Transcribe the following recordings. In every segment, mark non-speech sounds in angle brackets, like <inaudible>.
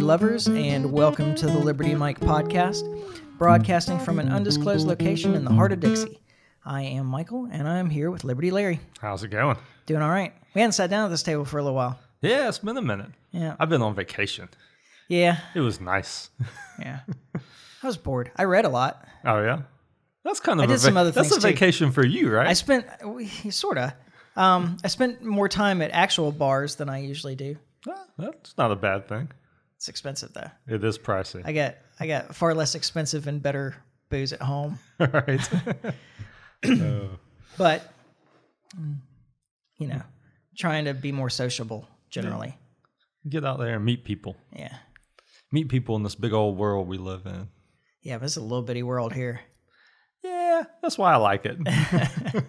liberty lovers, and welcome to the Liberty Mic podcast, broadcasting from an undisclosed location in the heart of Dixie. I am Michael, and I'm here with Liberty Larry. How's it going? Doing all right. We hadn't sat down at this table for a little while. Yeah, it's been a minute. Yeah. I've been on vacation. Yeah, It was nice. <laughs> yeah. I was bored. I read a lot. oh yeah, that's kind of I did some other that's a too. vacation for you, right? I spent, sort of, um, I spent more time at actual bars than I usually do. Ah, that's not a bad thing. It's expensive though. It is pricey, I get, I got far less expensive and better booze at home. <laughs> right? Oh, <laughs> but you know, trying to be more sociable generally. Get out there and meet people. Yeah, Meet people in this big old world we live in. yeah. But it's a little bitty world here. Yeah, that's why I like it. <laughs>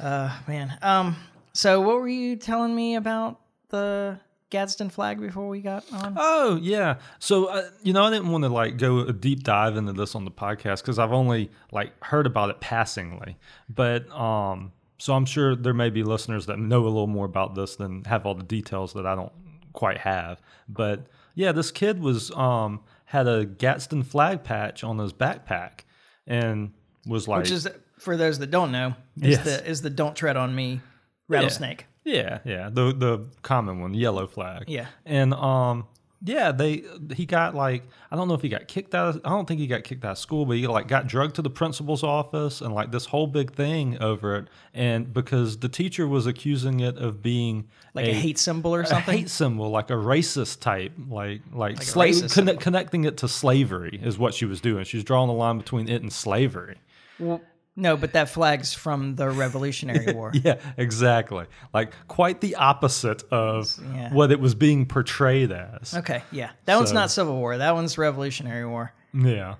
Uh, man. Um. So, what were you telling me about the Gadsden flag before we got on? Oh yeah. So uh, you know, I didn't want to like go a deep dive into this on the podcast because I've only like heard about it passingly. But um, so I'm sure there may be listeners that know a little more about this than have all the details that I don't quite have. But yeah, this kid was um had a Gadsden flag patch on his backpack and was like, Which is, for those that don't know, is Yes. the is the "Don't Tread on Me" rattlesnake. Yeah, yeah, the the common one, the yellow flag. Yeah. and um, yeah, they he got like I don't know if he got kicked out. Of, I don't think he got kicked out of school, but he like got drugged to the principal's office and like this whole big thing over it. And because the teacher was accusing it of being Like a, hate symbol or a something. hate symbol, like a racist type, like like, a slave, conne- connecting it to slavery is what she was doing. She was drawing the line between it and slavery. Well, no, but that flag's from the Revolutionary <laughs> War. Yeah, exactly. Like quite the opposite of Yeah. what it was being portrayed as. Okay, yeah, that one's not Civil War. That one's Revolutionary War. Yeah.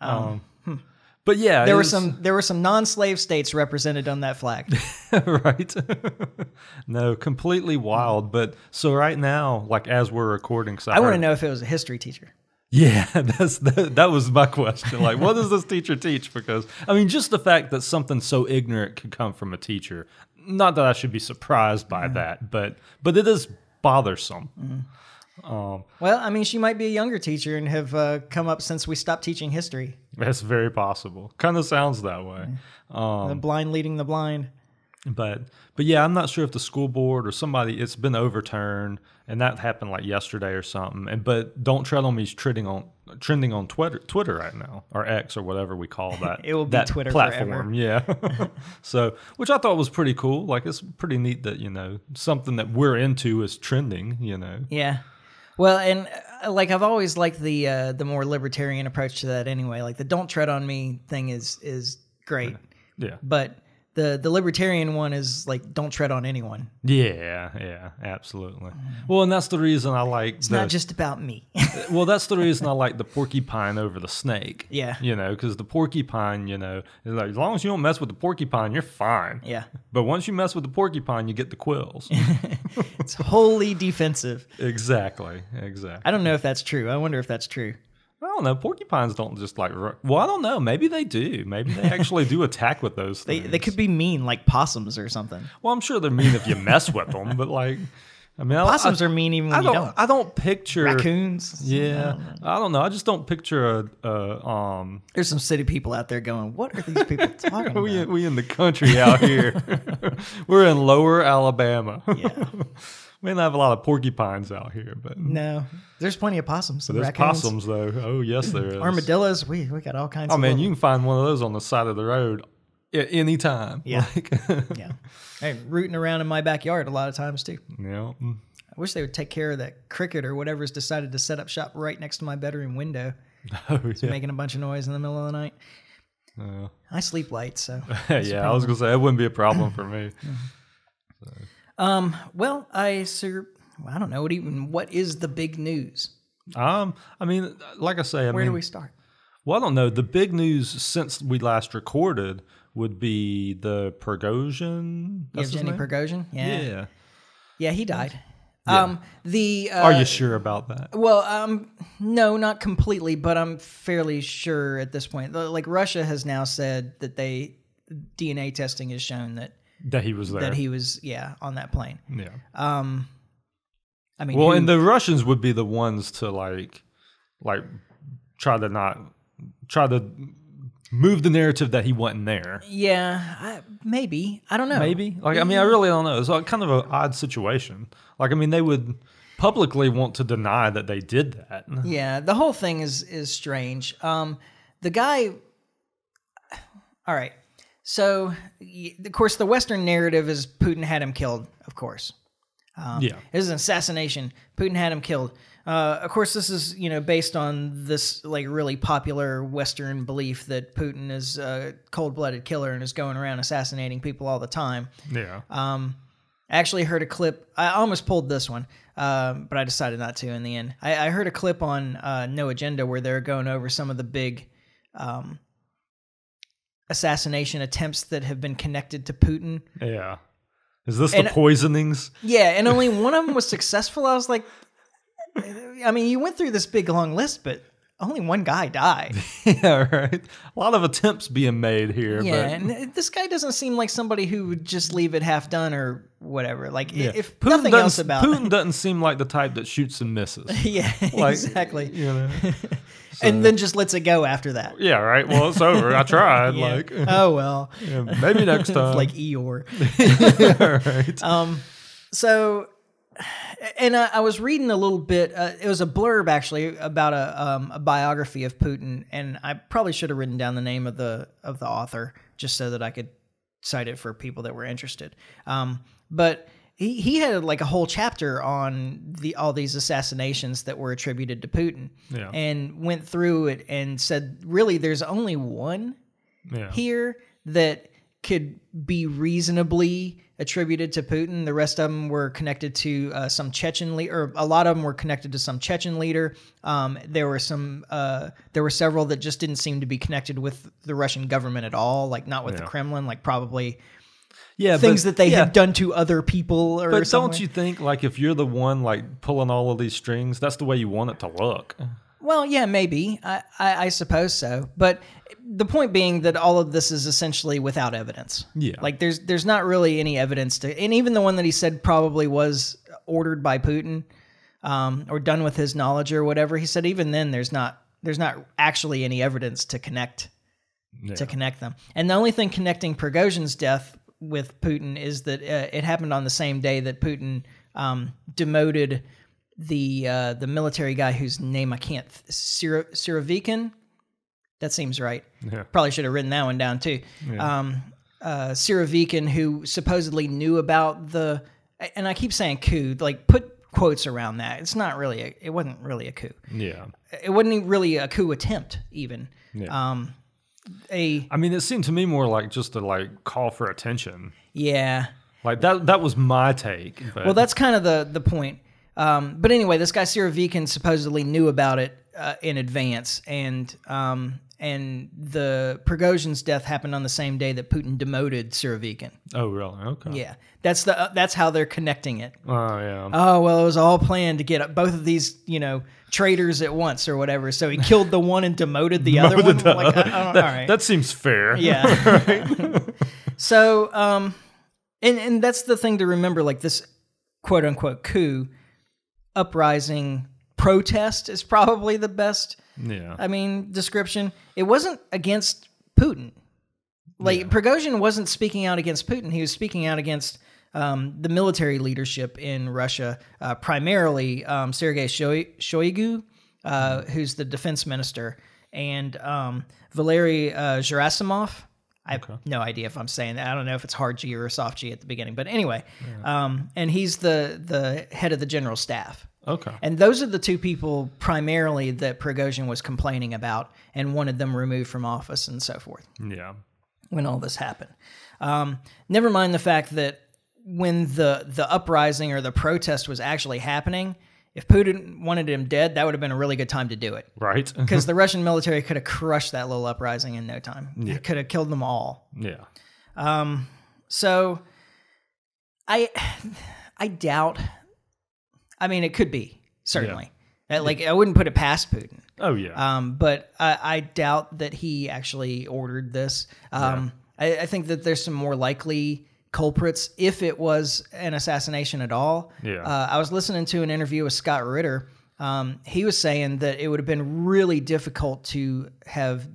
Um, but yeah, There were was- some there were some non-slave states represented on that flag. <laughs> right. <laughs> no, completely wild. But so right now, like as we're recording, so I want to know if it was a history teacher. Yeah, <laughs> that's that, that was my question. Like, what does this teacher teach? Because I mean, just the fact that something so ignorant could come from a teacher. Not that I should be surprised by that, but but it is bothersome. Um, Well, I mean, she might be a younger teacher and have uh, come up since we stopped teaching history. that's very possible. Kind of sounds that way. Um, the blind leading the blind. But but yeah, I'm not sure if the school board or somebody it's been overturned, and that happened like yesterday or something. And but don't tread on me's trending on trending on Twitter Twitter right now or X or whatever we call <laughs> that. It will be that Twitter platform. Yeah. <laughs> so which I thought was pretty cool. Like it's pretty neat that you know something that we're into is trending. You know. Yeah. Well, and uh, like I've always liked the uh, the more libertarian approach to that anyway. Like the "don't tread on me" thing is is great, Yeah. but the the libertarian one is like "don't tread on anyone." Yeah. Yeah. Absolutely. Well, and that's the reason I like. It's not just about me. <laughs> well, that's the reason I like the porcupine over the snake. Yeah. You know, because the porcupine, you know, is like, as long as you don't mess with the porcupine, you're fine. yeah, But once you mess with the porcupine, you get the quills. <laughs> it's wholly defensive. exactly. Exactly. I don't know if that's true. I wonder if that's true. I don't know. Porcupines don't just like. Well, I don't know. Maybe they do. Maybe they actually do <laughs> attack with those They things. they could be mean like possums or something. Well, I'm sure they're mean if you mess with them, but like, I mean, Possums I, are mean even I when you don't. don't. I don't picture. Raccoons. Yeah, I don't know. I just don't picture a, a um There's some city people out there going, "What are these people <laughs> talking we about?" we in the country out here. <laughs> We're in Lower Alabama. Yeah. We don't have a lot of porcupines out here, but No, there's plenty of possums. there's raccoons. possums though. Oh yes, there <clears throat> is. armadillos. We we got all kinds. Oh man, little- you can find one of those on the side of the road at any time. Yeah. Like, <laughs> yeah. Hey, rooting around in my backyard a lot of times too. Yeah. I wish they would take care of that cricket or whatever's decided to set up shop right next to my bedroom window, <laughs> oh, yeah. making a bunch of noise in the middle of the night. Uh, I sleep late, so. <laughs> yeah, I was gonna say that wouldn't be a problem for me. Um. Well, I sir, I don't know what even what is the big news. Um, I mean, like I say, I Where mean, do we start? Well, I don't know. The big news since we last recorded would be the Prigozhin. Evgeny? Prigozhin. Yeah. Yeah. Yeah, he died. Um. The. Uh, Are you sure about that? Well, um, no, not completely, but I'm fairly sure at this point. Like Russia has now said that they DNA testing has shown that That he was there. that he was yeah on that plane. yeah. Um, I mean, Well, who- and the Russians would be the ones to like, like, try to not try to move the narrative that he wasn't there. yeah, I, maybe I don't know. Maybe, like, I mean, I really don't know. It's like kind of an odd situation. Like, I mean, they would publicly want to deny that they did that. Yeah, the whole thing is is strange. Um, the guy. All right, so of course the Western narrative is Putin had him killed. Of course, um, Yeah. this is an assassination. Putin had him killed. Uh, of course, this is you know based on this like really popular Western belief that Putin is a cold-blooded killer and is going around assassinating people all the time. Yeah. Um, I actually heard a clip. I almost pulled this one, um, but I decided not to in the end. I, I heard a clip on uh, No Agenda where they're going over some of the big um, assassination attempts that have been connected to Putin. Yeah. Is this And- the poisonings? Yeah, and only <laughs> one of them was successful. I was like, I mean, you went through this big long list, but only one guy died. <laughs> yeah, right. A lot of attempts being made here. Yeah, but and this guy doesn't seem like somebody who would just leave it half done or whatever. Like, yeah. if Putin nothing doesn't- else about Putin doesn't seem like the type that shoots and misses. <laughs> yeah, Like, <laughs> exactly. You know. and then just lets it go after that. Yeah, right. Well, it's over. I tried. Yeah. Like, oh well, yeah, maybe next time. like Eeyore. right. Um, so, and I, I was reading a little bit. Uh, it was a blurb actually about a um, a biography of Putin, and I probably should have written down the name of the of the author just so that I could cite it for people that were interested. Um, but he, he had like a whole chapter on the all these assassinations that were attributed to Putin, Yeah. and went through it and said, really, there's only one yeah. here that could be reasonably attributed to Putin. The rest of them were connected to uh, some Chechen leader, or a lot of them were connected to some Chechen leader. Um, there were some, uh, there were several that just didn't seem to be connected with the Russian government at all, like not with the Kremlin, like probably yeah. things but- that they yeah. have done to other people or But something. don't you think, like, if you're the one like pulling all of these strings, that's the way you want it to look? Well, yeah, maybe. I, I, I suppose so. But the point being that all of this is essentially without evidence. Yeah. Like there's there's not really any evidence to, and even the one that he said probably was ordered by Putin, um, or done with his knowledge or whatever. He said even then there's not there's not actually any evidence to connect Yeah. to connect them. And the only thing connecting Prigozhin's death with Putin is that uh, it happened on the same day that Putin um, demoted the uh, the military guy whose name I can't Siro- Sirovikin. That seems right. Yeah. Probably should have written that one down too. Um, uh, Sirovikin, who supposedly knew about the, and I keep saying coup, like put quotes around that. It's not really, a, it wasn't really a coup. Yeah. It wasn't really a coup attempt, even. Yeah. Um, a I mean, it seemed to me more like just a like call for attention. yeah. Like that. That was my take. But Well, that's kind of the the point. Um, but anyway, this guy Sirovikin supposedly knew about it uh, in advance, and um, and the Prigozhin's death happened on the same day that Putin demoted Sirovikin. oh, really? Okay. Yeah, that's the uh, that's how they're connecting it. Oh, yeah. Oh well, it was all planned to get both of these, you know, traitors at once or whatever. So he killed the one and demoted the other one. Like, I, I don't, that, all right. that seems fair. Yeah. <laughs> <laughs> so, um, and and that's the thing to remember. Like this quote unquote coup, uprising, protest is probably the best. Yeah. I mean, description. It wasn't against Putin. Like Prigozhin wasn't speaking out against Putin. He was speaking out against um, the military leadership in Russia, uh, primarily um, Sergei Shoi- Shoigu, uh, who's the defense minister, and um, Valery uh, Gerasimov. I have no idea if I'm saying that. I don't know if it's hard G or soft G at the beginning, but anyway, um, and he's the the head of the general staff. Okay. And those are the two people primarily that Prigozhin was complaining about and wanted them removed from office and so forth Yeah. when all this happened. Um, never mind the fact that when the the uprising or the protest was actually happening, if Putin wanted him dead, that would have been a really good time to do it Right. <laughs> because the Russian military could have crushed that little uprising in no time. It could have killed them all. yeah. So I I doubt I mean it could be, certainly. Uh, Like I wouldn't put it past Putin. Oh, yeah. Um, but I, I doubt that he actually ordered this. Um, I, I think that there's some more likely culprits if it was an assassination at all. Yeah. Uh, I was listening to an interview with Scott Ritter. Um, he was saying that it would have been really difficult to have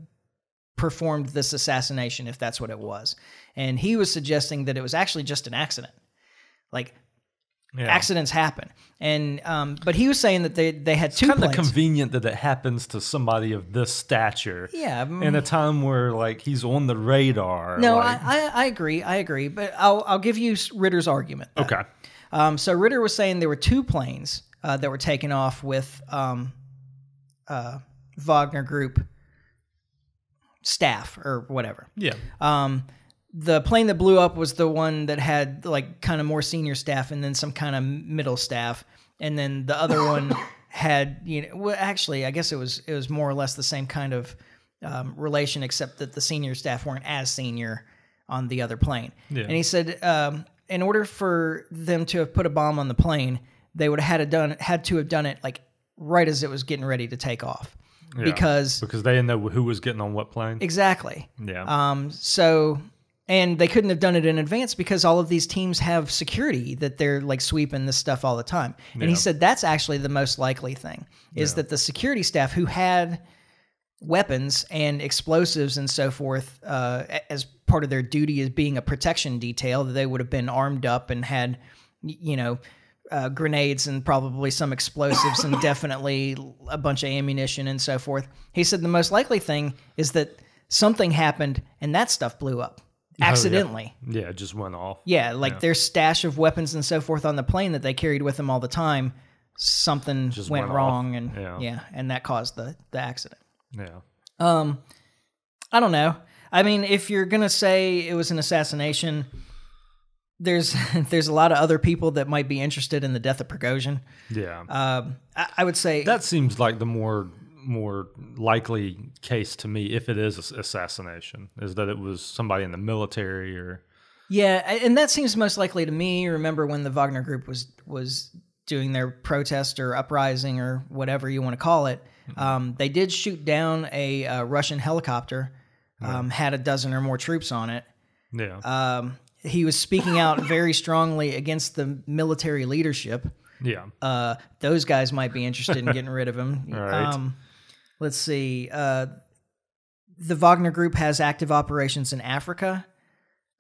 performed this assassination if that's what it was. And he was suggesting that it was actually just an accident. Like Yeah. accidents happen. And um, but he was saying that they they had two kind of convenient that it happens to somebody of this stature. yeah. In a time where like he's on the radar. no, like, I, I I agree. I agree. But I'll I'll give you Ritter's argument. though. okay. Um, so Ritter was saying there were two planes uh, that were taken off with um, uh, Wagner Group staff or whatever. Yeah. Um, the plane that blew up was the one that had like kind of more senior staff and then some kind of middle staff, and then the other <laughs> one had you know well actually I guess it was it was more or less the same kind of um, relation except that the senior staff weren't as senior on the other plane. Yeah. And he said um, in order for them to have put a bomb on the plane, they would have had done had to have done it like right as it was getting ready to take off. Yeah. Because because they didn't know who was getting on what plane. exactly. yeah. Um, so, and they couldn't have done it in advance because all of these teams have security that they're like sweeping this stuff all the time. And he said that's actually the most likely thing is that the security staff who had weapons and explosives and so forth uh, as part of their duty as being a protection detail, that they would have been armed up and had, you know, uh, grenades and probably some explosives and <laughs> definitely a bunch of ammunition and so forth. He said the most likely thing is that something happened and that stuff blew up accidentally. yeah, it just went off. yeah. like their stash of weapons and so forth on the plane that they carried with them all the time, something Just went, went off. wrong and Yeah. yeah, and that caused the the accident. Yeah. Um, I don't know. I mean, if you're gonna say it was an assassination, there's <laughs> there's a lot of other people that might be interested in the death of Prigozhin. Yeah. Um, I, I would say that seems like the more more likely case to me if it is assassination is that it was somebody in the military or yeah, and that seems most likely to me. Remember when the Wagner Group was was doing their protest or uprising or whatever you want to call it? Um, they did shoot down a, uh Russian helicopter, um, had a dozen or more troops on it. yeah Um, he was speaking out very strongly against the military leadership. yeah uh, those guys might be interested in getting rid of him. <laughs> Right. Um, let's see. Uh, the Wagner Group has active operations in Africa.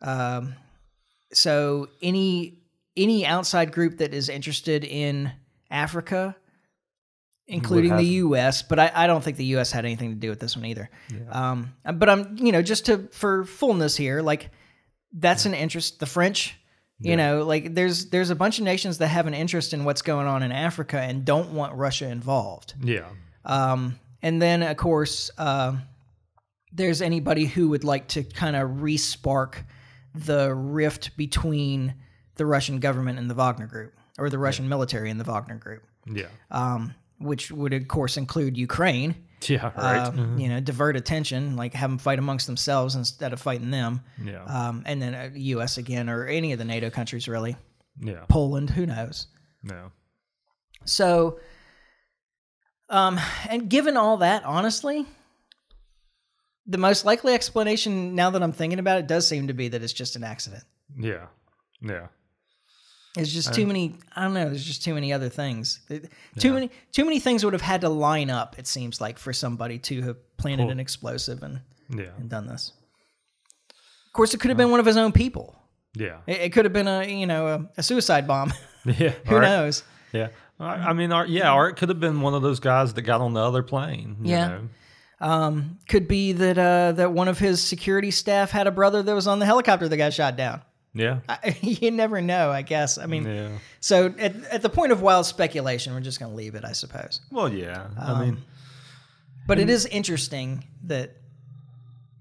Um, so any any outside group that is interested in Africa, including the U.S., but I, I don't think the U.S. had anything to do with this one either. Um, but I'm you know just to for fullness here, like that's an interest. The French, you know, like there's there's a bunch of nations that have an interest in what's going on in Africa and don't want Russia involved. yeah Um, and then of course, uh, there's anybody who would like to kind of respark the rift between the Russian government and the Wagner Group, or the Russian military and the Wagner Group, yeah um, which would of course include Ukraine. yeah right Um, You know, divert attention, like have them fight amongst themselves instead of fighting them. yeah Um, and then uh, U.S. again, or any of the NATO countries really, yeah Poland, who knows? yeah So, um, and given all that, honestly, the most likely explanation, now that I'm thinking about it, does seem to be that it's just an accident. yeah yeah It's just too many. I don't know. There's just too many other things. Too many. Too many things would have had to line up. It seems like for somebody to have planted Cool. an explosive and, yeah and done this. Of course, it could have been one of his own people. yeah It, it could have been a you know a, a suicide bomb. <laughs> yeah Who right. knows? yeah I, I mean or, yeah Art could have been one of those guys that got on the other plane you Yeah. know? Um, could be that uh, that one of his security staff had a brother that was on the helicopter that got shot down. yeah I, <laughs> you never know, I guess. I mean, yeah so at, at the point of wild speculation, we're just going to leave it, I suppose. well yeah i Um, mean But it is interesting that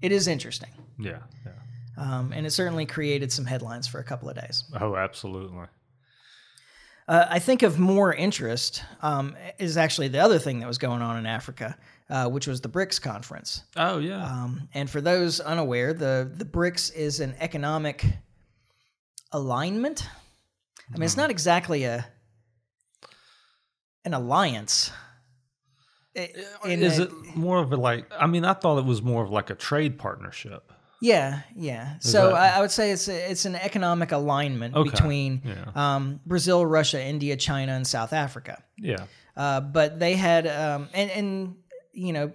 it is interesting, yeah yeah um, and it certainly created some headlines for a couple of days. oh absolutely Uh, I think of more interest um, is actually the other thing that was going on in Africa, uh, which was the BRICS conference. oh yeah Um, and for those unaware, the the BRICS is an economic alignment. I mean, it's not exactly a an alliance. In is a- it more of a like i mean i thought it was more of like a trade partnership Yeah, yeah. So that- I, I would say it's a, it's an economic alignment Okay, between yeah. um, Brazil, Russia, India, China, and South Africa. Yeah. Uh, but they had, um, and and you know,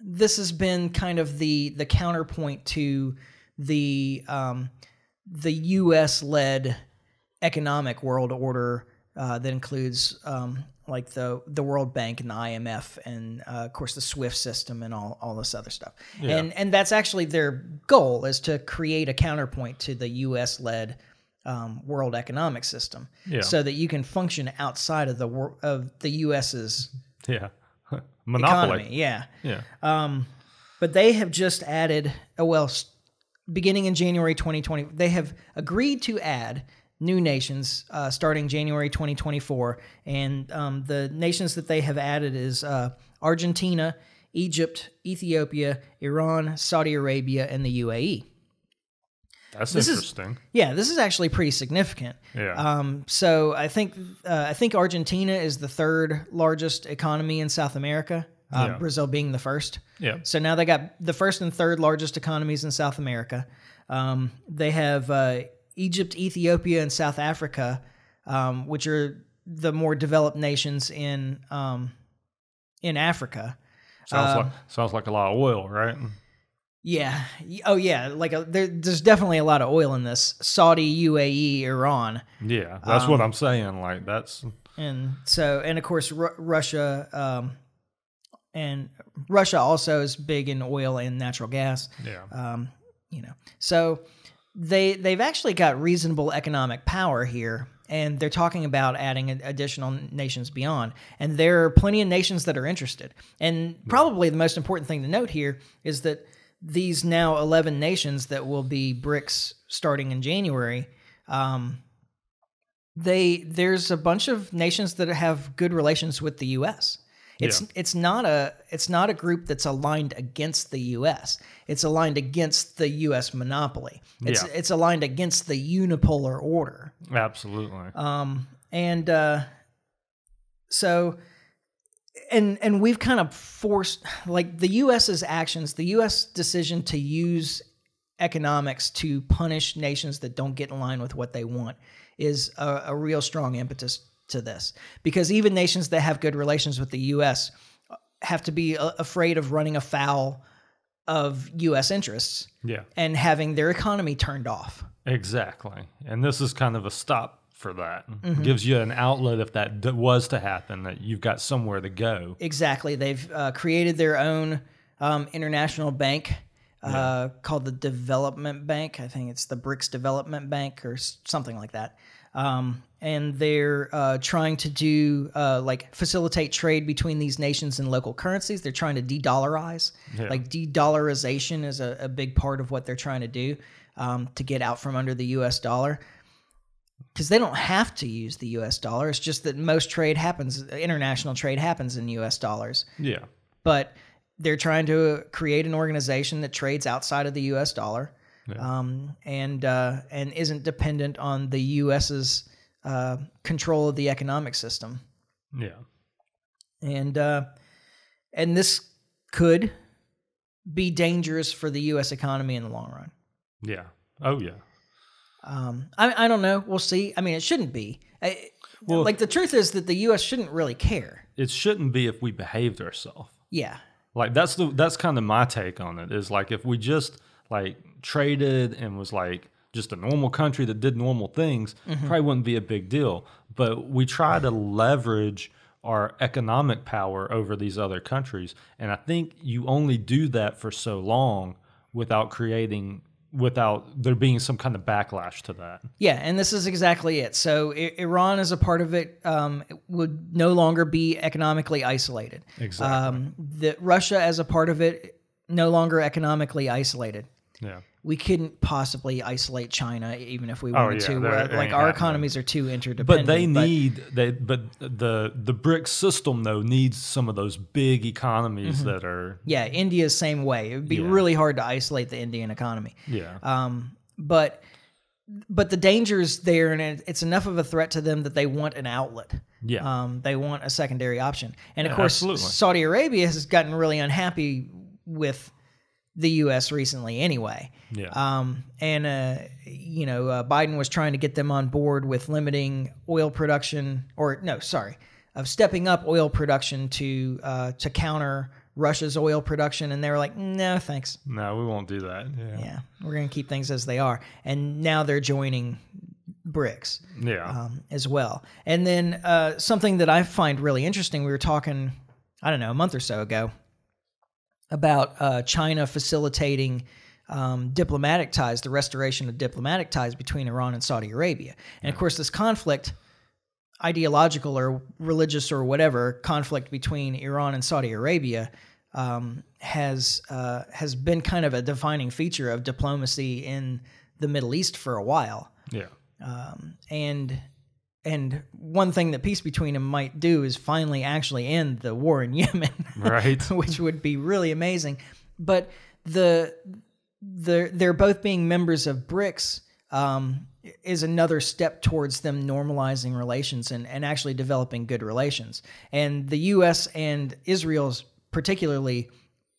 this has been kind of the the counterpoint to the um, the U.S. led economic world order uh, that includes um, like the the World Bank and the IMF and uh, of course the SWIFT system and all all this other stuff. And and that's actually their goal is to create a counterpoint to the U.S. led um, world economic system, Yeah. so that you can function outside of the wor- of the U.S.'s Yeah. <laughs> Monopoly. economy. Yeah. Yeah. Um, but they have just added, oh, well, beginning in January 2020, they have agreed to add new nations uh, starting January 2024. And um, the nations that they have added is uh, Argentina, Egypt, Ethiopia, Iran, Saudi Arabia, and the UAE. That's This is- interesting. Yeah, this is actually pretty significant. yeah. Um, so I think uh, I think Argentina is the third largest economy in South America. Uh, Yeah. Brazil being the first. yeah. So now they got the first and third largest economies in South America. Um, they have uh, Egypt, Ethiopia, and South Africa, um, which are the more developed nations in um, in Africa. Sounds um, like sounds like a lot of oil, right? Yeah. Oh, yeah. Like a, there, there's definitely a lot of oil in this. Saudi, UAE, Iran, Yeah. That's Um, what I'm saying. Like that's and so and of course Ru- Russia. Um, and Russia also is big in oil and natural gas. yeah. um, you know so they they've actually got reasonable economic power here and they're talking about adding additional nations beyond and there are plenty of nations that are interested. And probably the most important thing to note here is that these now 11 nations that will be BRICS starting in January um, they there's a bunch of nations that have good relations with the US it's Yeah. it's not a it's not a group that's aligned against the U.S. It's aligned against the U.S. monopoly. It's Yeah. it's aligned against the unipolar order. Absolutely. Um, and uh, so and and we've kind of forced like the U.S.'s actions, the U.S. decision to use economics to punish nations that don't get in line with what they want is a, a real strong impetus to this because even nations that have good relations with the U.S. have to be a- afraid of running afoul of U.S. interests yeah. and having their economy turned off. Exactly. And this is kind of a stop for that. Mm-hmm. Gives you an outlet if that d- was to happen that you've got somewhere to go. Exactly. They've uh, created their own um, international bank uh, called the Development Bank. I think it's the BRICS Development Bank or something like that. Um, and they're uh, trying to do uh, like facilitate trade between these nations in local currencies. They're trying to de-dollarize. Yeah. Like de-dollarization is a, a big part of what they're trying to do um, to get out from under the U.S. dollar because they don't have to use the U.S. dollar. It's just that most trade happens, international trade happens in U.S. dollars. Yeah. But they're trying to create an organization that trades outside of the U.S. dollar, um, and uh, and isn't dependent on the U.S.'s uh, control of the economic system. Yeah. And uh, and this could be dangerous for the U.S. economy in the long run. Yeah. Oh yeah. Um, I, I don't know. We'll see. I mean, it shouldn't be. I, Well- like the truth is that the U.S. shouldn't really care. It shouldn't be if we behaved ourselves. Yeah. Like that's the that's kind of my take on it is like if we just like traded and was like just a normal country that did normal things, probably wouldn't be a big deal. But we try to leverage our economic power over these other countries, and I think you only do that for so long without creating without there being some kind of backlash to that. Yeah, and this is exactly it. So I- Iran as a part of it um, would no longer be economically isolated. Exactly. Um, the Russia as a part of it no longer economically isolated. Yeah. We couldn't possibly isolate China even if we Oh, wanted yeah, to. there- Uh, like ain't our happening. economies are too interdependent. But they need they but the the BRICS system though needs some of those big economies that are yeah, India's same way. It would be Yeah. really hard to isolate the Indian economy. yeah Um, but but the danger is there, and it, it's enough of a threat to them that they want an outlet. yeah Um, they want a secondary option, and of course, absolutely. Saudi Arabia has gotten really unhappy with the U.S. recently, anyway. Yeah. Um, and uh, you know, uh, Biden was trying to get them on board with limiting oil production, or no, sorry, of stepping up oil production to uh, to counter Russia's oil production, and they were like, no, thanks. no, we won't do that. Yeah. Yeah, we're going to keep things as they are. And now they're joining BRICS Yeah. um, as well. And then uh, something that I find really interesting, we were talking, I don't know, a month or so ago about uh, China facilitating um, diplomatic ties, the restoration of diplomatic ties between Iran and Saudi Arabia. And of course, this conflict, ideological or religious or whatever conflict between Iran and Saudi Arabia. Um, has uh, has been kind of a defining feature of diplomacy in the Middle East for a while yeah. um, and and one thing that peace between them might do is finally actually end the war in <laughs> Yemen, Right. <laughs> which would be really amazing. But the the they're both being members of BRICS um, is another step towards them normalizing relations and, and actually developing good relations. And the U.S. and Israel's particularly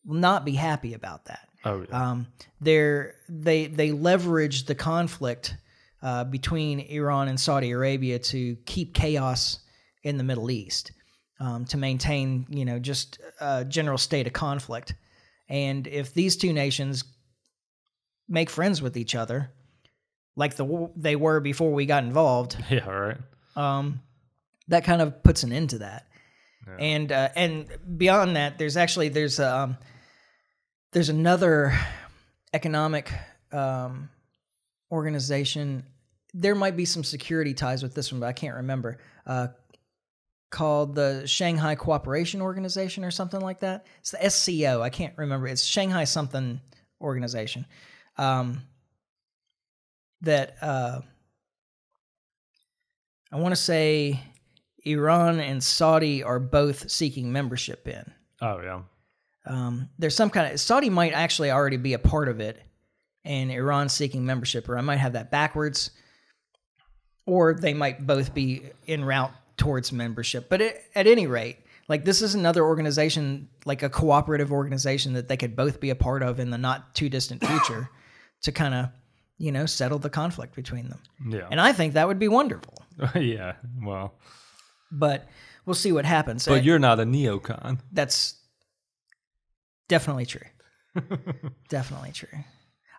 will not be happy about that. Oh yeah. Um, they're they they leverage the conflict uh, between Iran and Saudi Arabia to keep chaos in the Middle East, um, to maintain you know just a general state of conflict. And if these two nations make friends with each other, like the they were before we got involved, <laughs> yeah. Right. um, that kind of puts an end to that. And uh, and beyond that, there's actually there's um, there's another economic um, organization. There might be some security ties with this one, but I can't remember. Uh, called the Shanghai Cooperation Organization or something like that. It's the SCO. I can't remember. It's Shanghai something organization. Um, that uh, I want to say Iran and Saudi are both seeking membership in. Oh yeah. Um, there's some kind of Saudi might actually already be a part of it, and Iran seeking membership, or I might have that backwards, or they might both be en route towards membership. But it, at any rate, like this is another organization, like a cooperative organization that they could both be a part of in the not too distant <coughs> future, to kind of you know settle the conflict between them. Yeah. And I think that would be wonderful. <laughs> yeah. Well, But we'll see what happens. but Uh, you're not a neocon. That's definitely true. <laughs> definitely true.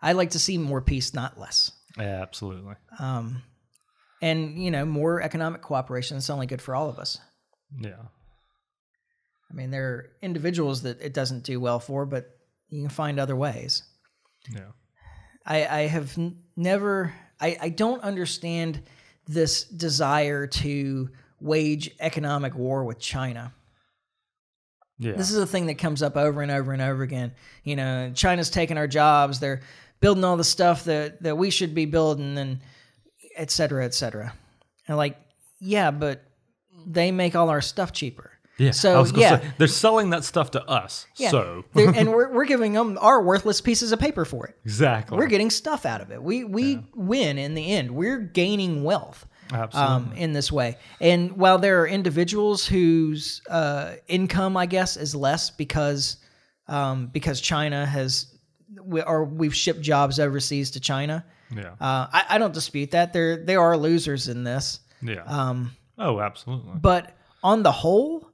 I like to see more peace, not less. Yeah, absolutely. Um, and you know, more economic cooperation is only good for all of us. Yeah. I mean, there are individuals that it doesn't do well for, but you can find other ways. Yeah. I, I have n- never, I, I don't understand this desire to wage economic war with China. Yeah. This is a thing that comes up over and over and over again. You know, China's taking our jobs. They're building all the stuff that, that we should be building and et cetera, et cetera. And like, yeah, but they make all our stuff cheaper. yeah. So yeah, say, they're selling that stuff to us. yeah. So <laughs> and we're, we're giving them our worthless pieces of paper for it. exactly. We're getting stuff out of it. We we win in the end. We're gaining wealth. Absolutely. Um, in this way, and while there are individuals whose uh, income, I guess, is less because um, because China has we, or we've shipped jobs overseas to China. Yeah. Uh, I, I don't dispute that. There there are losers in this, yeah. um, oh, absolutely. but on the whole,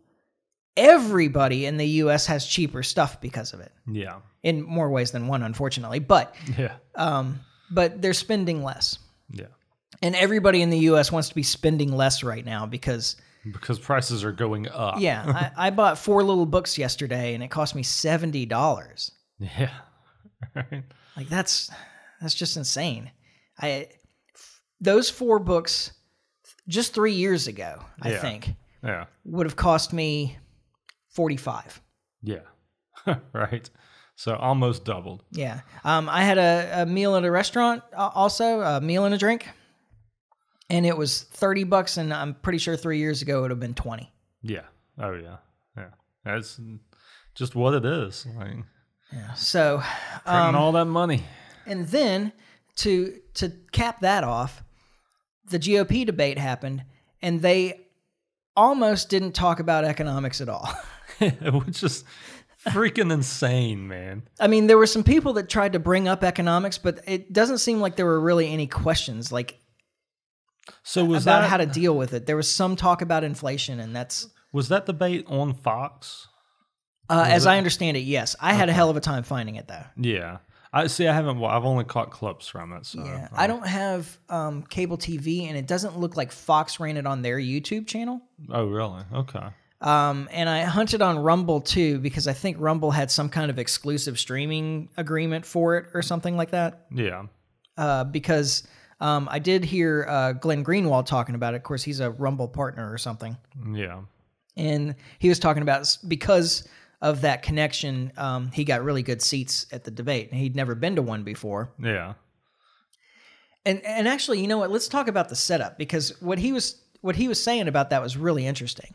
everybody in the U.S. has cheaper stuff because of it. yeah. In more ways than one, unfortunately. But Yeah. um, but they're spending less. Yeah. And everybody in the U.S. wants to be spending less right now because, Because prices are going up. yeah, I, I bought four little books yesterday and it cost me seventy dollars. <laughs> Yeah. <laughs> Right. Like that's that's just insane. I those four books just three years ago, I Yeah. think, Yeah. would have cost me forty five. Yeah. <laughs> right. So almost doubled. Yeah. Um, I had a, a meal at a restaurant uh, also, a meal and a drink, and it was thirty bucks, and I'm pretty sure three years ago it would have been twenty. Yeah. Oh yeah. Yeah. That's just what it is. Like Yeah. So, um, all that money. And then to to cap that off, the GOP debate happened, and they almost didn't talk about economics at all. <laughs> <laughs> Which is freaking insane, man. I mean, there were some people that tried to bring up economics, but it doesn't seem like there were really any questions like So was about that how to deal with it. There was some talk about inflation, and that's was that debate on Fox? uh, as I understand it. Yes, I had a hell of a time finding it though. Yeah. I see. I haven't. I've only caught clips from it. So Yeah, I don't have um, cable TV, and it doesn't look like Fox ran it on their YouTube channel. Oh, really? Okay. Um, and I hunted on Rumble too because I think Rumble had some kind of exclusive streaming agreement for it or something like that. Yeah. Uh, because um, I did hear uh, Glenn Greenwald talking about it. Of course, he's a Rumble partner or something, Yeah. and he was talking about because of that connection, um, he got really good seats at the debate. And he'd never been to one before. Yeah. And and actually, you know what? Let's talk about the setup because what he was what he was saying about that was really interesting.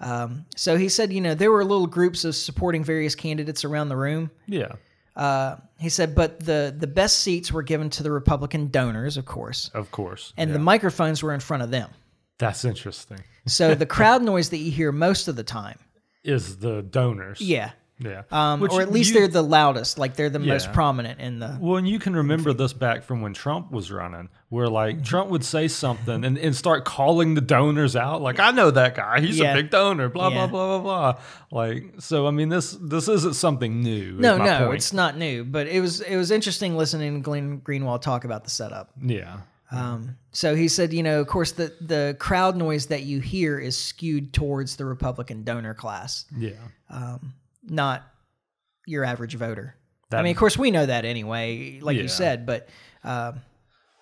Um, so he said, you know, there were little groups of supporting various candidates around the room. Yeah. Uh, he said, but the the best seats were given to the Republican donors, of course, Of course. and yeah. the microphones were in front of them. That's interesting. So <laughs> the crowd noise that you hear most of the time, Is the donors? yeah, Yeah. um, Which or at least you- they're the loudest, like they're the most prominent in the. Well, and you can remember this back from when Trump was running, where like Trump would say something and, and start calling the donors out. Like, I know that guy. He's Yeah. a big donor. Blah Yeah. blah blah blah blah. Like, so I mean, this this isn't something new. No, no, point. it's not new, but it was it was interesting listening to Glenn Greenwald talk about the setup. yeah, Um, so he said, you know, of course, the the crowd noise that you hear is skewed towards the Republican donor class, yeah. not your average voter. I mean, of course, we know that anyway, like Yeah. you said, but um,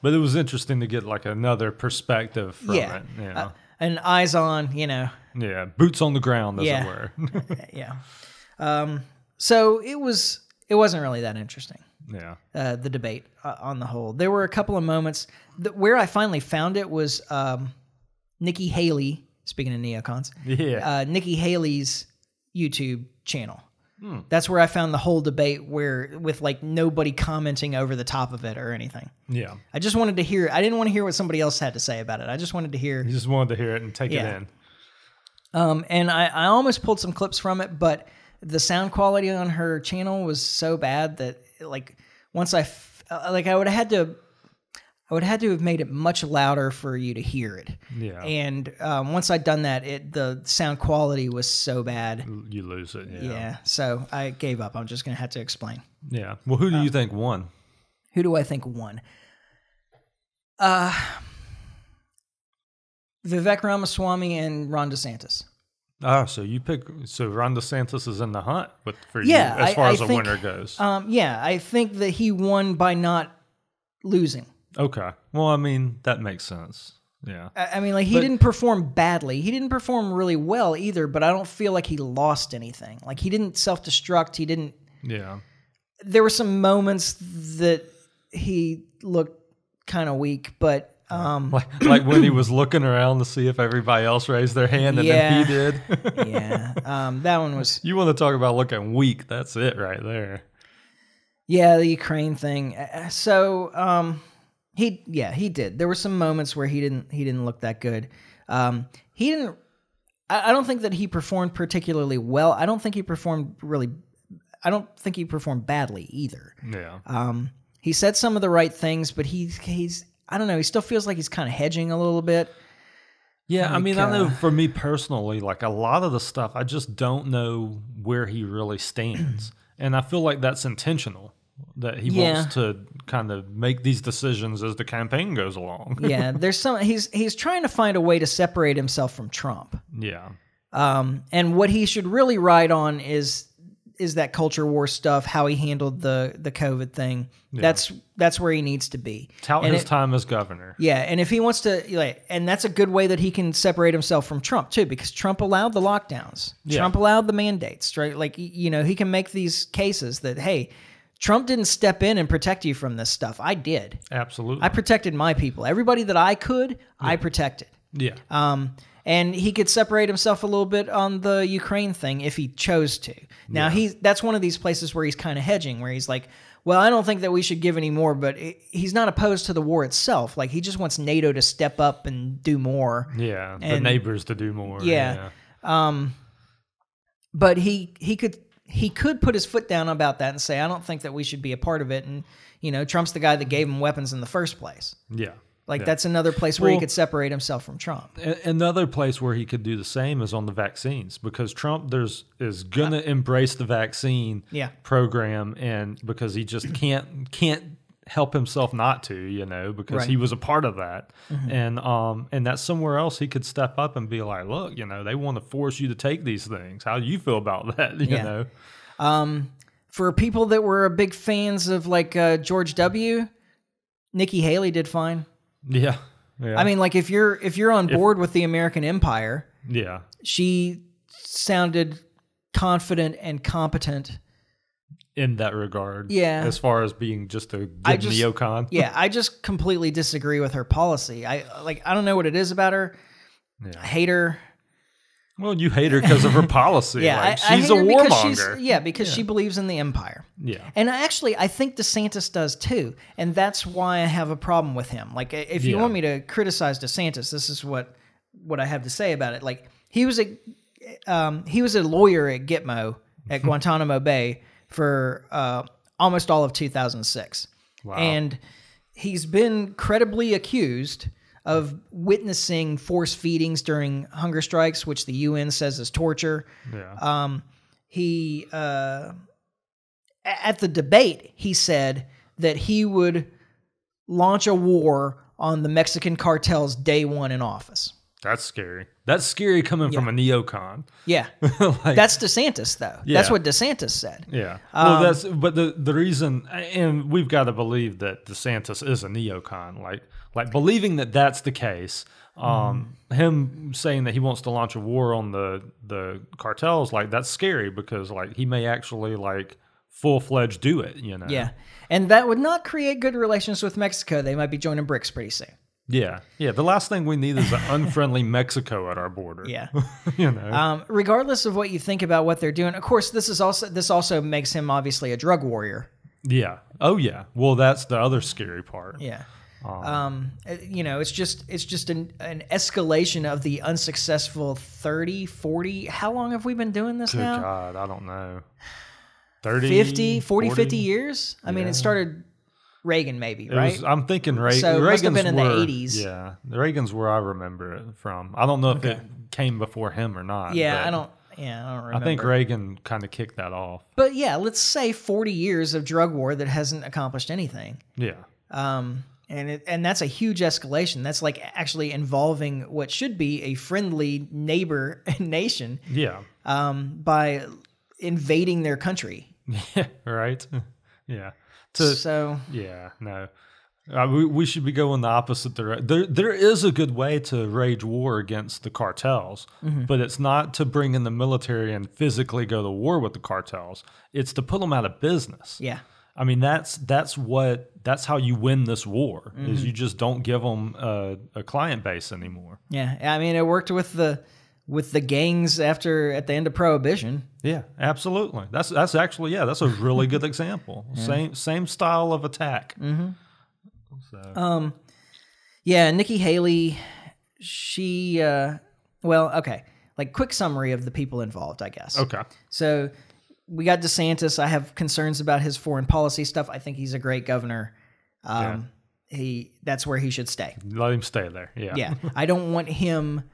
But it was interesting to get like another perspective from yeah, it. Yeah, uh, and eyes on, you know, yeah. Boots on the ground, as Yeah. it were. <laughs> yeah. Um, so it was it wasn't really that interesting. Yeah, uh, the debate uh, on the whole. There were a couple of moments that where I finally found it was um, Nikki Haley. Speaking of neocons, yeah. uh, Nikki Haley's YouTube channel. Hmm. That's where I found the whole debate where with like nobody commenting over the top of it or anything. yeah. I just wanted to hear. I didn't want to hear what somebody else had to say about it. I just wanted to hear. You just wanted to hear it and take Yeah. it in. Um, and I, I almost pulled some clips from it, but the sound quality on her channel was so bad that like once I f- uh, like I would have had to I would have had to have made it much louder for you to hear it. Yeah. And um, once I'd done that, it the sound quality was so bad. You lose it. Yeah. Yeah. So I gave up. I'm just gonna have to explain. Yeah. Well, who do Uh, you think won? Who do I think won? Uh Vivek Ramaswamy and Ron DeSantis. Oh, so you pick. So Ron DeSantis is in the hunt with for Yeah, you as I- far I as a winner goes. Um, yeah, I think that he won by not losing. okay. Well, I mean that makes sense. Yeah. I I mean, like he But- didn't perform badly. He didn't perform really well either. But I don't feel like he lost anything. Like he didn't self destruct. He didn't. Yeah. There were some moments that he looked kind of weak, but um, Like, like when he was looking around to see if everybody else raised their hand and then he did. <laughs> yeah, um, that one was you want to talk about looking weak? That's it right there. yeah the Ukraine thing. Uh, So um, he yeah he did. There were some moments where he didn't he didn't look that good. Um, he didn't. I, I don't think that he performed particularly well. I don't think he performed really. I don't think he performed badly either. Yeah. Um, he said some of the right things, but he he's I don't know. He still feels like he's kind of hedging a little bit. Yeah, I mean, I know uh, for me personally, like a lot of the stuff, I just don't know where he really stands, <clears throat> and I feel like that's intentional. That he Yeah. wants to kind of make these decisions as the campaign goes along. Yeah, <laughs> there's some. He's he's trying to find a way to separate himself from Trump. yeah, Um, and what he should really ride on is is that culture war stuff, how he handled the the COVID thing. That's that's where he needs to be. tout his it- time as governor. Yeah, and if he wants to, like, and that's a good way that he can separate himself from Trump too, because Trump allowed the lockdowns, Yeah. Trump allowed the mandates, right? Like, you know, he can make these cases that, hey, Trump didn't step in and protect you from this stuff. I did. Absolutely. I protected my people. Everybody that I could, I protected. yeah. Um, and he could separate himself a little bit on the Ukraine thing if he chose to. Now he's that's one of these places where he's kind of hedging, where he's like, "Well, I don't think that we should give any more," but i he's not opposed to the war itself. Like he just wants NATO to step up and do more. yeah. The neighbors to do more. Yeah. Um, but he he could he could put his foot down about that and say, I don't think that we should be a part of it. And, you know, Trump's the guy that gave him weapons in the first place. Yeah. Like Yeah. that's another place where he could separate himself from Trump. Another place where he could do the same is on the vaccines because Trump there's is gonna embrace the vaccine Yeah. program and because he just can't can't help himself not to, you know, because Right. Mm-hmm. he was a part of that. And um and that's somewhere else he could step up and be like, look, you know, they want to force you to take these things. How do you feel about <laughs> that? You Yeah. know? For people that were big fans of like uh, George W., Nikki Haley did fine. Yeah. Yeah. I mean, like if you're if you're on board with the American empire, yeah. she sounded confident and competent. In that regard. Yeah. As far as being just a good just- neocon. Yeah, <laughs> I just completely disagree with her policy. I like I don't know what it is about her. Yeah. I hate her. Well, you hate her because of her <laughs> policy. Yeah, like, I, I she's a because she's warmonger. yeah because she believes in the empire. Yeah. And actually, I think DeSantis does too, and that's why I have a problem with him. Like, if you Yeah. want me to criticize DeSantis, this is what what I have to say about it. Like, he was a um, he was a lawyer at Gitmo at <laughs> Guantanamo Bay for uh, almost all of 2006, Wow. and he's been credibly accused of witnessing force feedings during hunger strikes, which the UN says is torture Yeah. um, he uh, at the debate he said that he would launch a war on the Mexican cartels day one in office. That's scary. That's scary coming from a neocon. Yeah, <laughs> like, that's DeSantis though. That's what DeSantis said. yeah. Um, well, that's but the the reason, and we've got to believe that DeSantis is a neocon. Like like believing that that's the case. Um, Mm-hmm. him saying that he wants to launch a war on the the cartels, like that's scary because like he may actually like full fledged do it. You know. Yeah, and that would not create good relations with Mexico. They might be joining BRICS pretty soon. Yeah. Yeah. The last thing we need is an unfriendly <laughs> Mexico at our border. Yeah. <laughs> you know. Um, regardless of what you think about what they're doing, of course, this is also this also makes him obviously a drug warrior. Yeah. Oh yeah. Well, that's the other scary part. Yeah. Um, uh, you know, it's just it's just an, an escalation of the unsuccessful 30, 40. How long have we been doing this Good now? God, I don't know. 30, 50, 40, 50 years? I mean, it started Reagan maybe, It right? was, I'm thinking Reagan. So it must have Reagan's been in the 80s. Yeah, the Reagan's where I remember it from. I don't know if it came before him or not. yeah, I don't yeah, I don't remember. I think Reagan kind of kicked that off. But yeah, let's say 40 years of drug war that hasn't accomplished anything. Yeah. Um, and it, and that's a huge escalation. That's like actually involving what should be a friendly neighbor <laughs> nation Yeah. um, by invading their country. <laughs> Yeah. Right. <laughs> yeah. To So Yeah, no. Uh, we, we should be going the opposite direction. There, there is a good way to wage war against the cartels, Mm-hmm. but it's not to bring in the military and physically go to war with the cartels. It's to put them out of business. yeah, I mean, that's that's what that's how you win this war. Mm-hmm. Is you just don't give them a, a client base anymore. yeah. I mean, it worked with the with the gangs after at the end of Prohibition. Yeah, absolutely. That's that's actually yeah, that's a really good example. <laughs> Same same style of attack. Mm-hmm. So Um, yeah, Nikki Haley, she, uh, well, okay. Like quick summary of the people involved, I guess. okay, So we got DeSantis. I have concerns about his foreign policy stuff. I think he's a great governor. Um, He that's where he should stay. let him stay there. Yeah, Yeah, I don't want him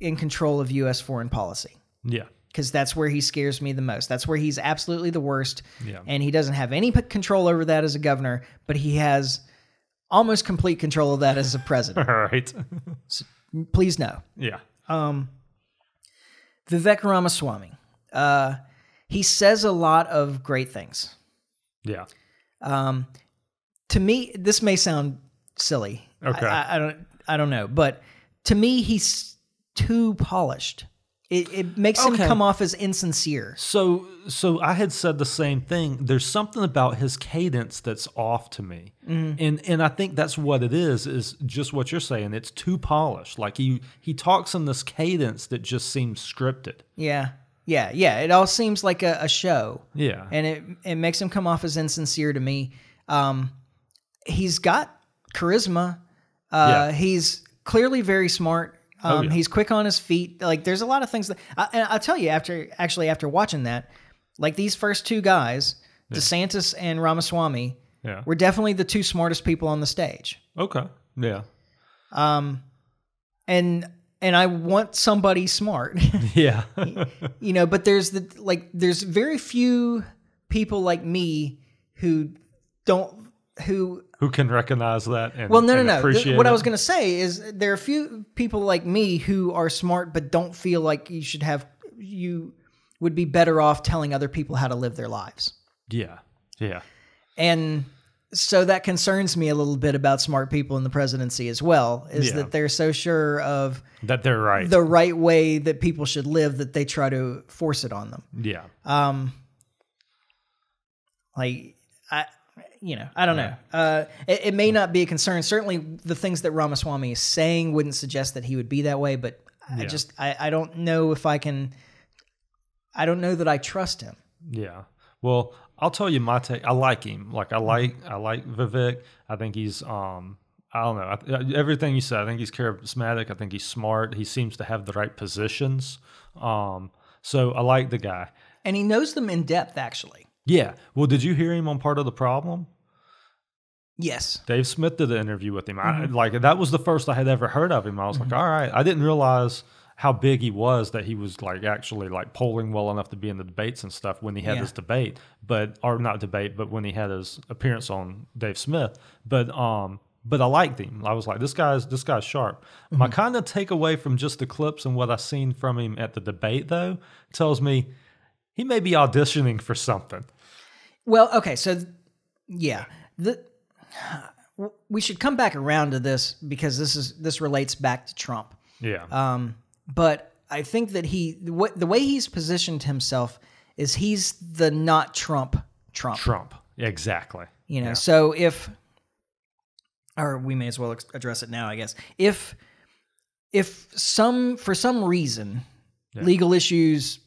in control of U.S. foreign policy yeah. because that's where he scares me the most. That's where he's absolutely the worst. Yeah. and he doesn't have any control over that as a governor, but he has almost complete control of that as a <laughs> president. All right. Please know. yeah. Um, Vivek Ramaswamy. Uh, he says a lot of great things. Yeah. Um, to me, this may sound silly. Okay. I, I, I don't. I don't know, but to me, he's too polished. It, it makes him come off as insincere. So so I had said the same thing. There's something about his cadence that's off to me. And and I think that's what it is is just what you're saying. It's too polished. Like he he talks in this cadence that just seems scripted. Yeah, yeah, yeah. It all seems like a, a show. Yeah. and it it makes him come off as insincere to me. Um, he's got charisma. Uh, Yeah. He's clearly very smart. Um, Oh, yeah. He's quick on his feet. Like there's a lot of things that I, and I'll tell you after actually after watching that, like these first two guys, DeSantis and Ramaswamy, Yeah. were definitely the two smartest people on the stage. Okay. Yeah. Um, and and I want somebody smart, <laughs> Yeah. you know. But there's the like, there's very few people like me who don't who Who can recognize that? And, Well, no, no, no. Appreciate what I was going to say is there are a few people like me who are smart but don't feel like you should have you would be better off telling other people how to live their lives. Yeah. Yeah. And so that concerns me a little bit about smart people in the presidency as well is Yeah. that they're so sure of That they're right. the right way that people should live that they try to force it on them. yeah. Um like I you know, I don't know. Uh, it, it may not be a concern. Certainly, the things that Ramaswamy is saying wouldn't suggest that he would be that way. But I Yeah. just, I, I don't know if I can. I don't know that I trust him. Yeah. Well, I'll tell you my take. I like him. Like I like I like Vivek. I think he's um I don't know. I, everything you said. I think he's charismatic. I think he's smart. He seems to have the right positions. Um so I like the guy. And he knows them in depth, actually. Yeah. Well, did you hear him on part of the problem? Yes. Dave Smith did an interview with him. Mm-hmm. like that was the first I had ever heard of him. I was like, all right. I didn't realize how big he was that he was like actually like polling well enough to be in the debates and stuff when he had Yeah. his debate, but or not debate, but when he had his appearance on Dave Smith. But um but I liked him. I was like, this guy's this guy's sharp. Mm-hmm. My kind of takeaway from just the clips and what I seen from him at the debate though tells me he may be auditioning for something. Well, okay, so yeah, the <sighs> we should come back around to this because this is this relates back to Trump. Yeah. Um, but I think that he what the way he's positioned himself is he's the not Trump Trump. Trump. Exactly. You know, so if or we may as well address it now, I guess. If if some for some reason legal issues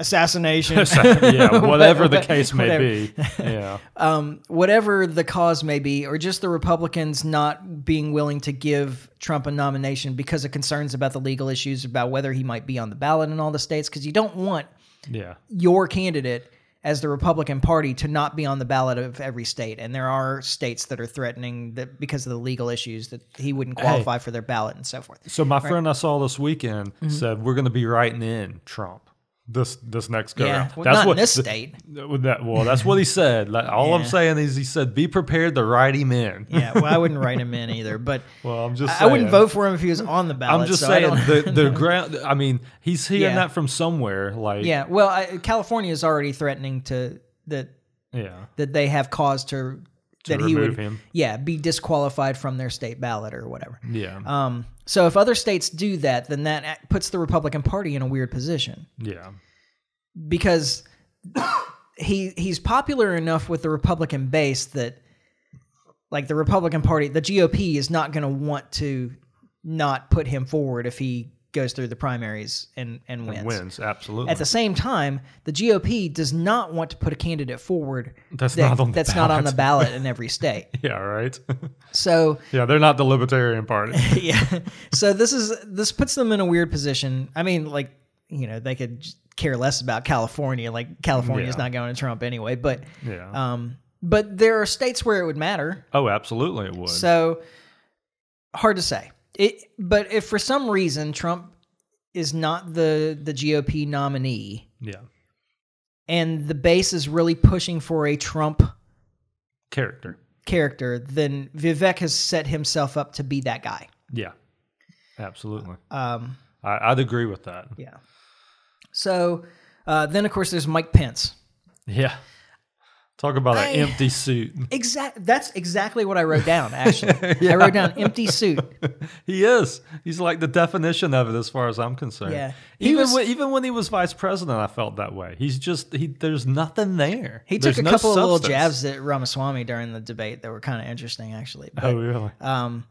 assassination <laughs> yeah, <laughs> whatever the case may whatever. be. Yeah. <laughs> um, whatever the cause may be, or just the Republicans not being willing to give Trump a nomination because of concerns about the legal issues about whether he might be on the ballot in all the states, because you don't want Yeah. your candidate as the Republican Party to not be on the ballot of every state. And there are states that are threatening that because of the legal issues that he wouldn't qualify for their ballot and so forth. So my friend I saw this weekend Mm-hmm. said we're going to be writing in Trump this this next go Yeah, well, not in this state. That, well, that's what he said. Like, all I'm saying is he said be prepared to write him in. Yeah, well, I wouldn't write him in either, but <laughs> Well, I'm just I saying. wouldn't vote for him if he was on the ballot. I'm just so saying the the <laughs> ground. I mean, he's hearing Yeah. that from somewhere. Like Yeah, well, I, California is already threatening to that yeah. that they have cause to, that he would him. yeah be disqualified from their state ballot or whatever. Yeah. Um, so if other states do that, then that puts the Republican Party in a weird position yeah. because <coughs> he he's popular enough with the Republican base that like the Republican Party, the GOP is not going to want to not put him forward if he goes through the primaries and and wins. Wins absolutely. At the same time, the GOP does not want to put a candidate forward That's that- not on the that's not on the ballot. ballot in <laughs> every state. yeah. Right. So <laughs> yeah. They're not the Libertarian Party. <laughs> yeah, so this is this puts them in a weird position. I mean, like you know, they could care less about California. Like California's Yeah. not going to Trump anyway. But Yeah. um, but there are states where it would matter. oh, absolutely, it would. So hard to say. It, but if for some reason Trump is not the the GOP nominee, yeah. and the base is really pushing for a Trump Character. character, then Vivek has set himself up to be that guy. Yeah. Absolutely. Um, I, I'd agree with that. yeah. So uh, then, of course, there's Mike Pence. Yeah. Talk about I- an empty suit. Exact. That's exactly what I wrote down. <laughs> Actually, I wrote down empty suit. <laughs> He is. He's like the definition of it, as far as I'm concerned. Yeah. He Even was- when, even when he was vice president, I felt that way. He's just he. There's nothing there. He took a no couple of little jabs at Ramaswamy during the debate that were kind of interesting, actually. But, Oh really? um,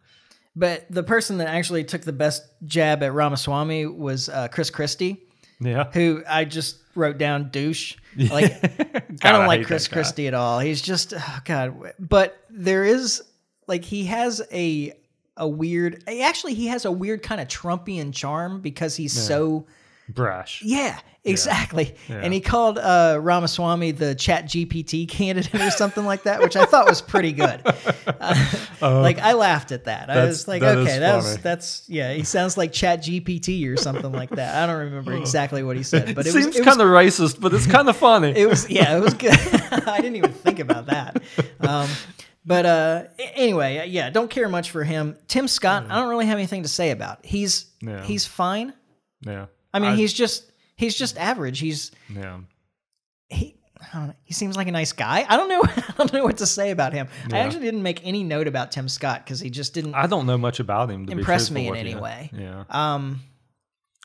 but the person that actually took the best jab at Ramaswamy was uh, Chris Christie, Yeah. who I just wrote down douche. <laughs> Like <laughs> I don't I like Chris. Christie at all. He's just oh god. But there is like he has a a weird. Actually, he has a weird kind of Trumpian charm because he's so Brash. Yeah, exactly. Yeah. And he called uh, Ramaswamy the Chat GPT candidate or something like that, which I thought was pretty good. <laughs> Uh, like I laughed at that. I was like, that okay, that's that's yeah. He sounds like Chat GPT or something like that. I don't remember <laughs> exactly what he said, but It it seems kind of racist, but it's kind of funny. it was yeah, it was <laughs> good. I didn't even think about that. Um, but uh, anyway, yeah, don't care much for him. Tim Scott, I don't really have anything to say about. He's Yeah. he's fine. yeah. I mean, he's just he's just average. He's yeah. he. I don't know. He seems like a nice guy. I don't know. <laughs> I don't know what to say about him. I actually didn't make any note about Tim Scott because he just didn't I don't know much about him. To impress me in any you. way. Yeah. Um,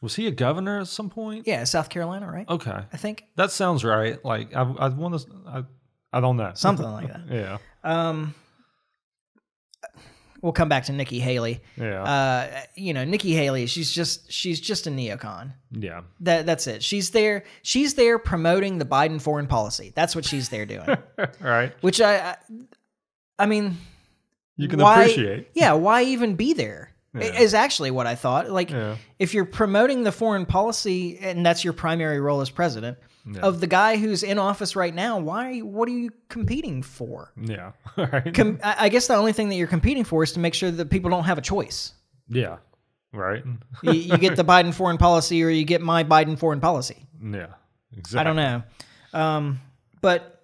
Was he a governor at some point? yeah, South Carolina, right? Okay. I think That sounds right. Like I, I want to. I, I don't know. something like that. <laughs> Yeah. Um, we'll come back to Nikki Haley. Yeah. uh, you know, Nikki Haley, she's just she's just a neocon. yeah. That that's it. She's there. She's there promoting the Biden foreign policy. That's what she's there doing. <laughs> right. Which I, I, I mean, You can why, appreciate. Yeah, why even be there? Yeah. Is actually what I thought. Like, Yeah. if you're promoting the foreign policy and that's your primary role as president Yeah. of the guy who's in office right now, why? Are you, what are you competing for? Yeah. <laughs> right. Com- I I guess the only thing that you're competing for is to make sure that people don't have a choice. yeah. Right. you, you get the <laughs> Biden foreign policy or you get my Biden foreign policy. Yeah. Exactly. I don't know. Um, but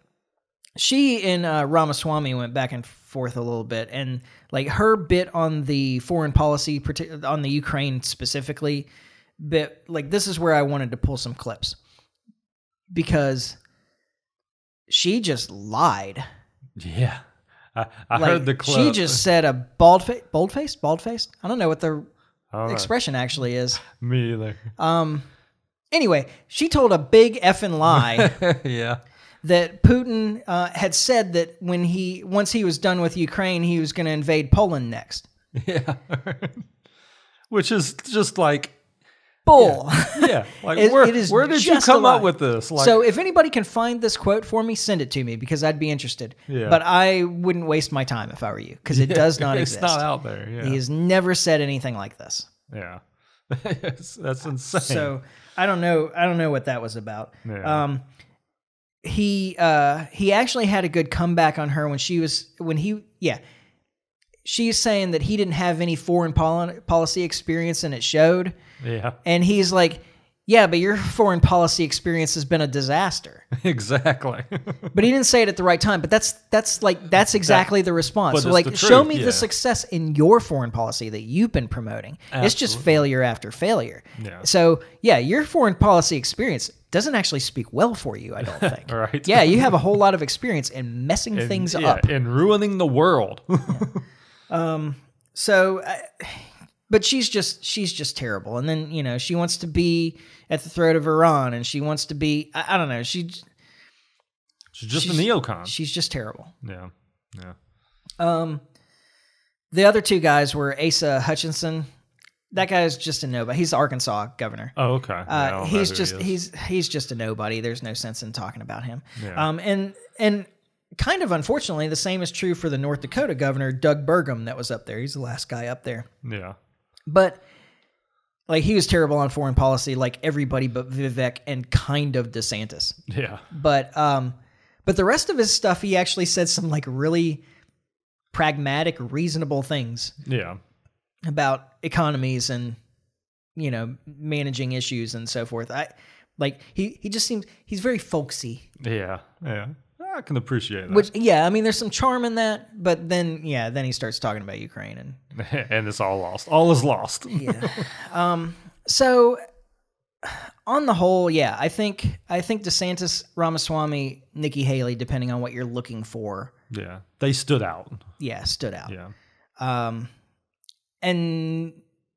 she and uh, Ramaswamy went back and forth a little bit, and like her bit on the foreign policy, on the Ukraine specifically, bit like this is where I wanted to pull some clips because she just lied. Yeah. I, I Like, heard the clip. She just said a bald face, bald face, bald faced. I don't know what the I expression actually is. <laughs> Me either. Um. Anyway, she told a big effing lie <laughs> yeah. That Putin uh, had said that when he once he was done with Ukraine, he was going to invade Poland next. <laughs> Yeah. Which is just like, Bull. yeah. Like, <laughs> It- where, it where did you come up with this? Like, so if anybody can find this quote for me, send it to me because I'd be interested. Yeah. But I wouldn't waste my time if I were you because it does <laughs> not it's exist. It's not out there. Yeah. He has never said anything like this. yeah. That's insane. So I don't know. I don't know what that was about. Yeah. Um, he uh, he actually had a good comeback on her when she was when he yeah. She's saying that he didn't have any foreign poli- policy experience and it showed. yeah. And he's like, "Yeah, but your foreign policy experience has been a disaster." <laughs> Exactly. <laughs> But he didn't say it at the right time. But that's that's like that's exactly the response. So like, the show me yeah. the success in your foreign policy that you've been promoting. It's just failure after failure. Yeah. So yeah, your foreign policy experience doesn't actually speak well for you. I don't think. <laughs> Right. Yeah, you have a whole lot of experience in messing And- things yeah, up. and ruining the world. Um. So, I, but she's just she's just terrible. And then you know she wants to be at the throat of Iran, and she wants to be I, I don't know she She's just She's- a neocon. she's just terrible. yeah. Yeah. Um, the other two guys were Asa Hutchinson. That guy is just a nobody. He's the Arkansas governor. Oh, okay. Uh, he's just he he's he's just a nobody. There's no sense in talking about him. Yeah. Um, and and kind of unfortunately, the same is true for the North Dakota governor Doug Burgum that was up there. He's the last guy up there. yeah. But like he was terrible on foreign policy, like everybody but Vivek and kind of DeSantis. Yeah. But um, but the rest of his stuff, he actually said some like really pragmatic, reasonable things Yeah. about economies and you know managing issues and so forth. I like he he just seems he's very folksy. Yeah. Yeah. I can appreciate that. Which yeah, I mean there's some charm in that, but then yeah, then he starts talking about Ukraine and <laughs> and it's all lost. All is lost. <laughs> yeah. um so on the whole, yeah, I think I think DeSantis, Ramaswamy, Nikki Haley, depending on what you're looking for, Yeah. They stood out. yeah, stood out. Yeah. Um, and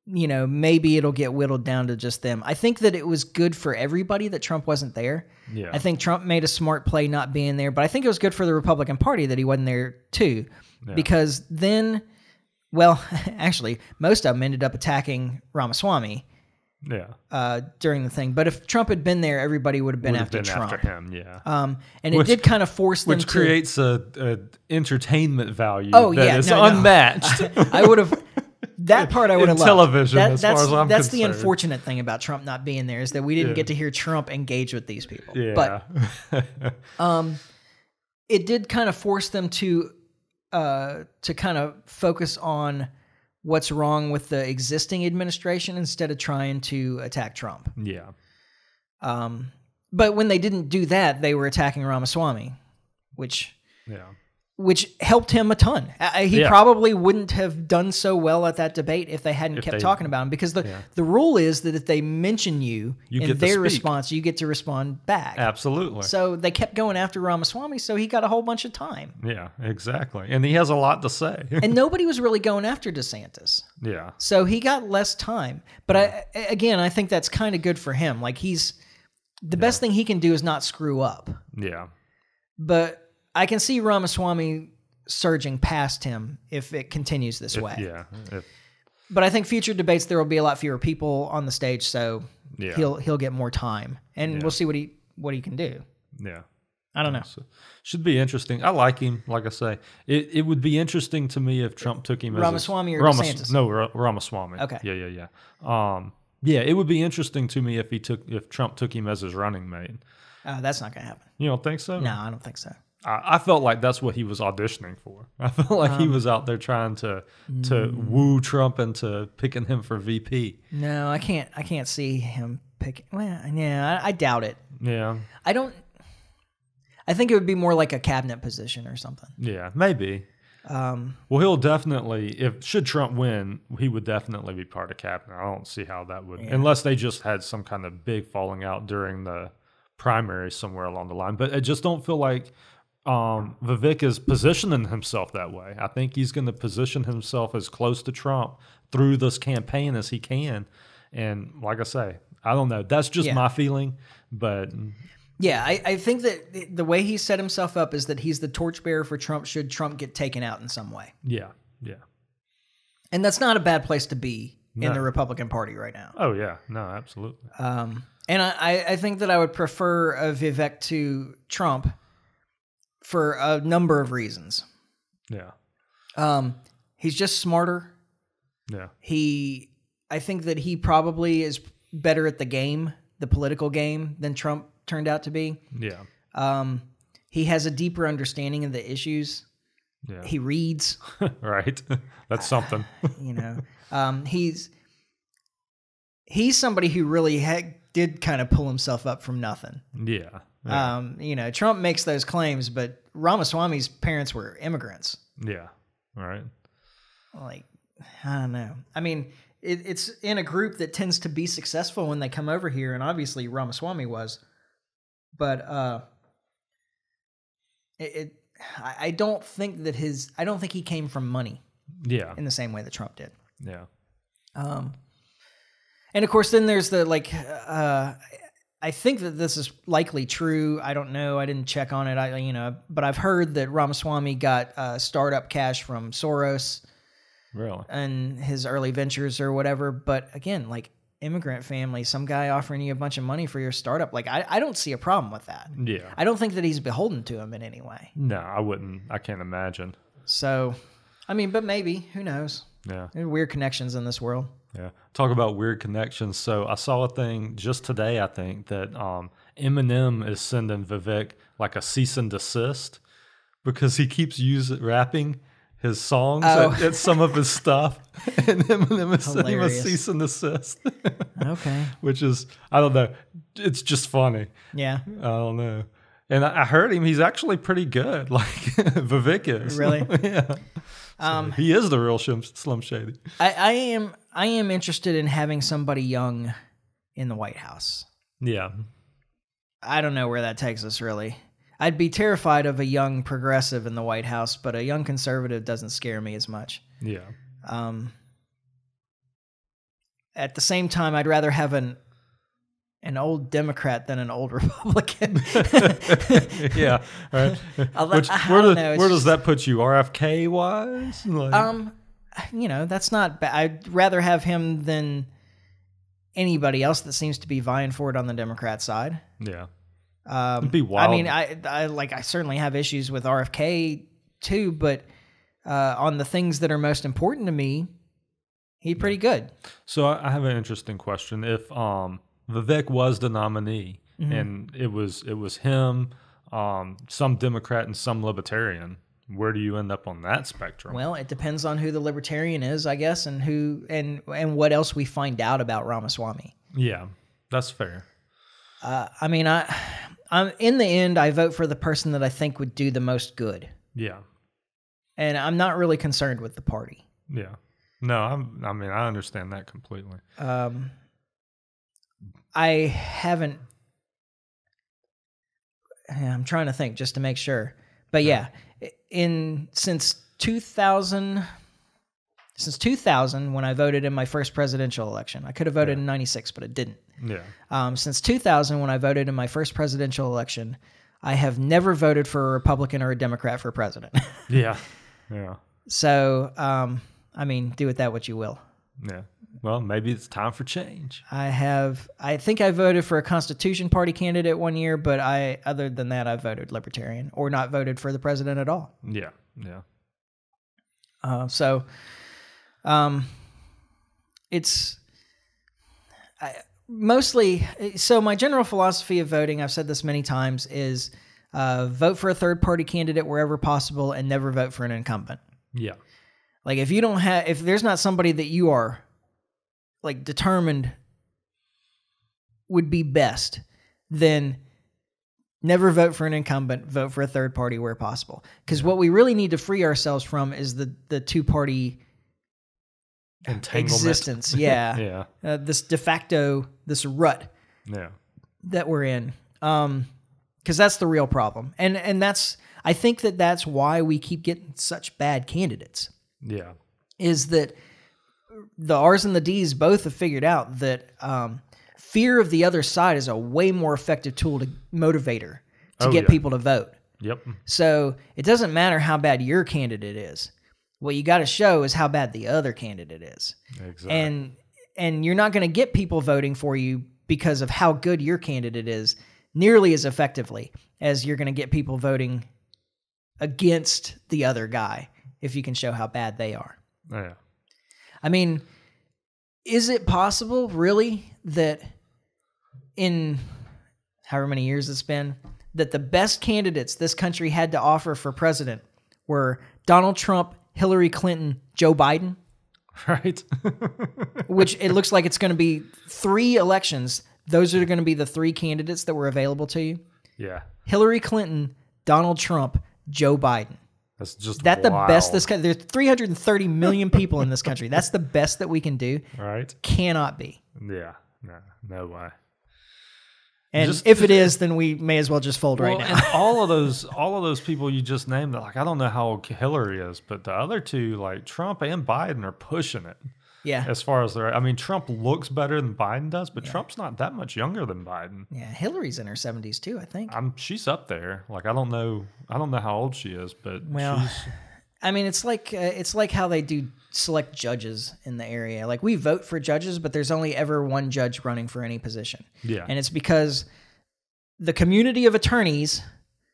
you know maybe it'll get whittled down to just them. I think that it was good for everybody that Trump wasn't there. Yeah. I think Trump made a smart play not being there, but I think it was good for the Republican Party that he wasn't there too, because then, well, <laughs> actually, most of them ended up attacking Ramaswamy yeah. uh, during the thing. But if Trump had been there, everybody would have been Would have after been Trump. after him. Yeah. Um, and Which- it did kind of force them Which to. creates a, a entertainment value Oh, that yeah, is no, no. unmatched. <laughs> I would have. That part I would have loved. television, as far that's as I'm that's the unfortunate thing about Trump not being there is that we didn't Yeah. get to hear Trump engage with these people. Yeah. But <laughs> um, it did kind of force them to uh, to kind of focus on what's wrong with the existing administration instead of trying to attack Trump. yeah. Um, but when they didn't do that, they were attacking Ramaswamy, which Yeah. Which helped him a ton. Uh, he Yeah. probably wouldn't have done so well at that debate if they hadn't If kept they- talking about him because the, Yeah. the rule is that if they mention you, You in get their response, you get to respond back. Absolutely. So they kept going after Ramaswamy, so he got a whole bunch of time. yeah, exactly. And he has a lot to say. And <laughs> nobody was really going after DeSantis. yeah. So he got less time. But I, again, I think that's kind of good for him. Like he's the best thing he can do is not screw up. Yeah. But I can see Ramaswamy surging past him if it continues this If- way. yeah. If, But I think future debates there will be a lot fewer people on the stage, so Yeah. he'll he'll get more time, and Yeah. we'll see what he what he can do. yeah. I don't know. So, should be interesting. I like him. Like I say, it, it would be interesting to me if Trump took him Ramaswamy as Ramaswamy or a, DeSantis? No, Ra- Ramaswamy. Okay. Yeah, yeah, yeah. Um, yeah, it would be interesting to me if he took if Trump took him as his running mate. Uh, that's not going to happen. You don't think so? No, I don't think so. I, I felt like that's what he was auditioning for. <laughs> I felt like Um, he was out there trying to to mm. woo Trump into picking him for VP. No, I can't. I can't see him picking. Well, yeah, I, I doubt it. Yeah, I don't. I think it would be more like a cabinet position or something. yeah, maybe. Um, Well, he'll definitely if should Trump win, he would definitely be part of cabinet. I don't see how that would unless they just had some kind of big falling out during the primary somewhere along the line. But I just don't feel like um, Vivek is positioning himself that way. I think he's going to position himself as close to Trump through this campaign as he can. And like I say, I don't know. That's just Yeah. my feeling, but yeah, I, I think that the way he set himself up is that he's the torchbearer for Trump should Trump get taken out in some way, yeah, yeah. and that's not a bad place to be in the Republican Party right now. Oh yeah, no, absolutely. Um, and I, I- I think that I would prefer a Vivek to Trump for a number of reasons. Yeah, Um, he's just smarter. yeah, He, I think that he probably is better at the game, the political game, than Trump turned out to be. yeah, Um, he has a deeper understanding of the issues. yeah. He reads, <laughs> right, <laughs> that's something. <laughs> you know. um, he's he's somebody who really had, did kind of pull himself up from nothing. Yeah. Yeah. Um, you know, Trump makes those claims, but Ramaswamy's parents were immigrants. yeah. Right. Like, I don't know. I mean, it, it's in a group that tends to be successful when they come over here, and obviously Ramaswamy was. But uh, it, it I, I don't think that his I don't think he came from money Yeah. in the same way that Trump did. Yeah. Um, and of course, then there's the like. Uh, I think that this is likely true. I don't know. I didn't check on it. I you know, but I've heard that Ramaswamy got uh, startup cash from Soros Really. and his early ventures or whatever. But again, like immigrant family, some guy offering you a bunch of money for your startup. Like I, I don't see a problem with that. Yeah. I don't think that he's beholden to him in any way. No, I wouldn't. I can't imagine. So, I mean, but maybe who knows? Yeah. Weird connections in this world. Yeah. Talk about weird connections. So I saw a thing just today, I think, that um, Eminem is sending Vivek like a cease and desist because he keeps using rapping his songs Oh. at, at some of his stuff. <laughs> and Eminem is sending him a cease and desist, <laughs> Okay. which is, I don't know. It's just funny. Yeah. I don't know. And I I heard him. He's actually pretty good. <laughs> Like Vivek is. Really? yeah. Um, He is the real Slim, Slim Shady. I, I am I am interested in having somebody young in the White House. Yeah. I don't know where that takes us really. I'd be terrified of a young progressive in the White House, but a young conservative doesn't scare me as much. Yeah. Um, at the same time, I'd rather have an an old Democrat than an old <laughs> Republican. <laughs> yeah. Right. <laughs> Which, where it's where does just- that put you? RFK wise? Like, Um, you know, that's not bad. I'd rather have him than anybody else that seems to be vying for it on the Democrat side. yeah. Um, It'd be wild. I mean, I, I like I certainly have issues with RFK too, but uh, on the things that are most important to me, he's pretty good. So I I have an interesting question. If um, Vivek was the nominee Mm-hmm. and it was it was him, um, some Democrat and some Libertarian, where do you end up on that spectrum? Well, it depends on who the libertarian is, I guess, and who and and what else we find out about Ramaswamy. yeah, that's fair. Uh, I mean, I, I'm in the end, I vote for the person that I think would do the most good, Yeah, and I'm not really concerned with the party. yeah. No, I'm. I mean, I understand that completely. Um, I haven't. I'm trying to think just to make sure, but yeah, in since 2000, since 2000 when I voted in my first presidential election, I could have voted in '96, but it didn't. Yeah, Um, since 2000, when I voted in my first presidential election, I have never voted for a Republican or a Democrat for president. <laughs> yeah, yeah, so, um, I mean, do with that what you will. yeah. Well, maybe it's time for change. I have, I think I voted for a Constitution Party candidate one year, but I, other than that, I voted Libertarian or not voted for the president at all. Yeah, yeah, Uh, so, um, it's I, mostly so. My general philosophy of voting, I've said this many times, is uh, vote for a third party candidate wherever possible, and never vote for an incumbent. yeah, Like if you don't have, if there's not somebody that you are like determined would be best, then never vote for an incumbent. Vote for a third party where possible. Because what we really need to free ourselves from is the the two party Entanglement. existence. <laughs> Yeah, Yeah, uh, this de facto this rut yeah, that we're in. Um, because that's the real problem, and and that's I think that that's why we keep getting such bad candidates. yeah, is that the R's and the D's both have figured out that um, fear of the other side is a way more effective tool to motivator to Oh, get yeah. people to vote. yep, So it doesn't matter how bad your candidate is. What you got to show is how bad the other candidate is. exactly. And and you're not going to get people voting for you because of how good your candidate is nearly as effectively as you're going to get people voting against the other guy if you can show how bad they are. yeah, I mean, is it possible, really, that in however many years it's been, that the best candidates this country had to offer for president were Donald Trump, Hillary Clinton, Joe Biden? <laughs> right. <laughs> Which it looks like it's going to be three elections. Those are going to be the three candidates that were available to you yeah, Hillary Clinton, Donald Trump, Joe Biden. That's just That the best this country, there's 330 million people in this country. That's the best that we can do. right. Cannot be. Yeah, no, no way. And Just- if it is, then we may as well just fold right now. and all of <laughs> those, all of those people you just named, like I don't know how old Hillary is, but the other two, like Trump and Biden, are pushing it Yeah. as far as their. I mean, Trump looks better than Biden does, but Trump's not that much younger than Biden. Yeah. Hillary's in her 70s too, I think. I'm she's up there. Like I don't know, I don't know how old she is, but Well, she's, <sighs> I mean, it's like uh, it's like how they do select judges in the area. Like we vote for judges, but there's only ever one judge running for any position. yeah, And it's because the community of attorneys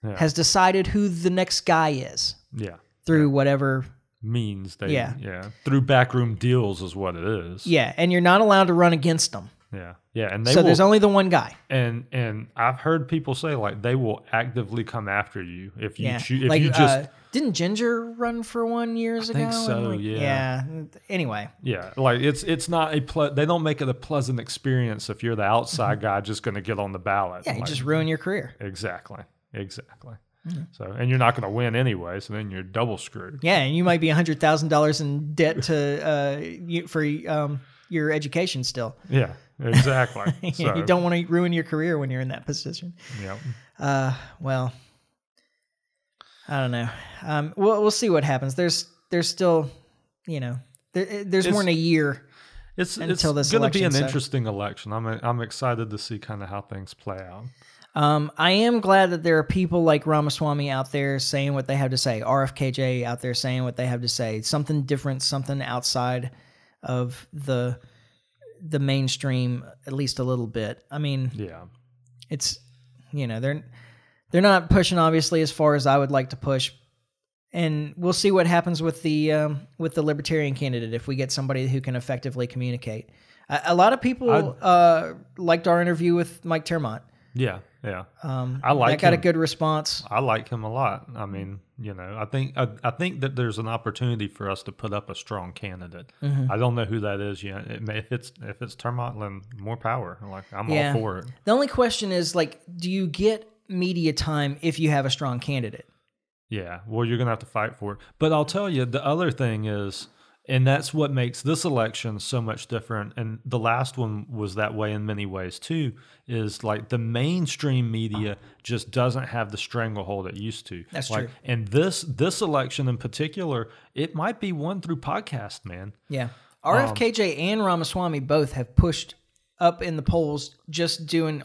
Yeah. has decided who the next guy is yeah. through whatever Means they, Yeah. yeah, through backroom deals is what it is. Yeah, and you're not allowed to run against them. yeah, yeah. And they So will, there's only the one guy. and and I've heard people say like they will actively come after you if you Yeah, if like you just uh, didn't Ginger run for one years ago? think And, so, like, yeah. Yeah. Anyway, Yeah, like it's it's not a ple- they don't make it a pleasant experience if you're the outside guy just going to get on the ballot. Mm-hmm. yeah, you Like, just ruin your career. exactly, exactly. Mm-hmm. So and you're not going to win anyway, so then you're double screwed. Yeah, and you might be hundred thousand dollars in debt to uh you, for um your education still. Yeah, exactly. <laughs> so, you don't want to ruin your career when you're in that position. Yeah, Uh, well, I don't know. Um, we'll we'll see what happens. There's there's still, you know, there, there's more than a year. it's Until this it's going to be an so- interesting election. I'm I'm excited to see kind of how things play out. Um, I am glad that there are people like Ramaswamy out there saying what they have to say. RFKJ out there saying what they have to say. Something different, something outside of the the mainstream, at least a little bit. I mean, Yeah, it's you know they're they're not pushing obviously as far as I would like to push, and we'll see what happens with the um, with the libertarian candidate if we get somebody who can effectively communicate. A, a lot of people uh, liked our interview with Mike ter Maat. Yeah, yeah. Um, I like that got a good response. I like him a lot. I mean, you know, I think I, I think that there's an opportunity for us to put up a strong candidate. Mm-hmm. I don't know who that is yet. It may, if it's if it's ter Maat, then more power. Like I'm Yeah. all for it. The only question is like, do you get media time if you have a strong candidate? Yeah, well, you're gonna have to fight for it. But I'll tell you, the other thing is, and that's what makes this election so much different. And the last one was that way in many ways too. Is like the mainstream media just doesn't have the stranglehold it used to. That's like, true. And this this election in particular, it might be won through podcast, man. Yeah. RFKJ and Ramaswamy both have pushed up in the polls just doing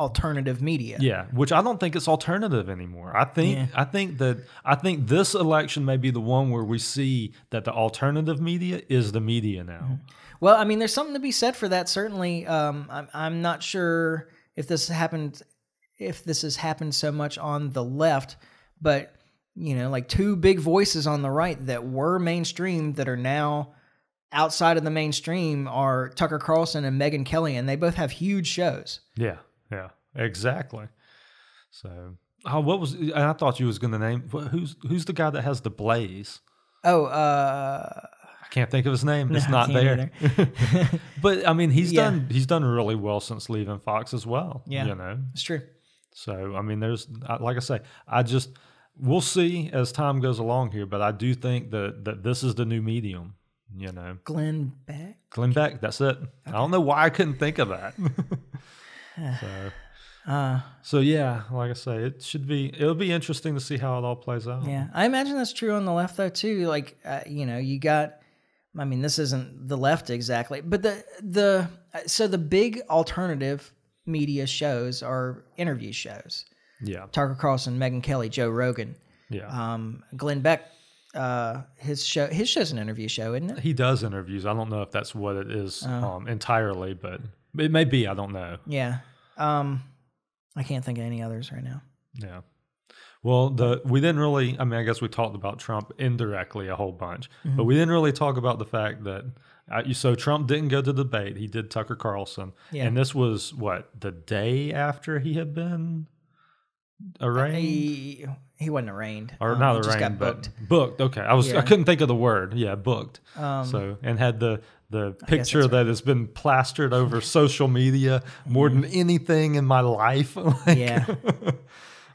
alternative media. Yeah, which I don't think it's alternative anymore. I think I think that I think this election may be the one where we see that the alternative media is the media now. Well, I mean, there's something to be said for that. Certainly, um, I'm, I'm not sure if this happened, if this has happened so much on the left, but you know, like two big voices on the right that were mainstream that are now outside of the mainstream are Tucker Carlson and Megyn Kelly, and they both have huge shows. Yeah, yeah, exactly. So, oh, what was? I thought you was going to name who's who's the guy that has the blaze. Oh, uh, I can't think of his name. It's <laughs> I not there. <laughs> but I mean, he's Yeah. done he's done really well since leaving Fox as well. Yeah. you know. it's true. So I mean, there's like I say, I just we'll see as time goes along here, but I do think that that this is the new medium. You know, Glenn Beck. Glenn Beck. That's it. I don't know why I couldn't think of that. <laughs> so, <sighs> Uh, so yeah, like I say, it should be. It'll be interesting to see how it all plays out. Yeah, I imagine that's true on the left though too. Like, uh, you know, you got. I mean, this isn't the left exactly, but the the so the big alternative media shows are interview shows. Yeah, Tucker Carlson, Megyn Kelly, Joe Rogan, yeah. um, Glenn Beck. Uh, his show, his show's an interview show, isn't it? he does interviews. I don't know if that's what it is Oh. um, entirely, but it may be. I don't know. Yeah. Um, I can't think of any others right now. Yeah. Well, the we didn't really. I mean, I guess we talked about Trump indirectly a whole bunch, Mm-hmm. but we didn't really talk about the fact that uh, you- so Trump didn't go to the debate. He did Tucker Carlson, Yeah. and this was what the day after he had been arraigned, He he wasn't arraigned, or Um, not he just arraigned, got but booked. booked. Okay, I was Yeah. I couldn't think of the word. Yeah, booked. Um, so and had the the picture that's that has been plastered over social media more than anything in my life. <laughs> Like, yeah, <laughs>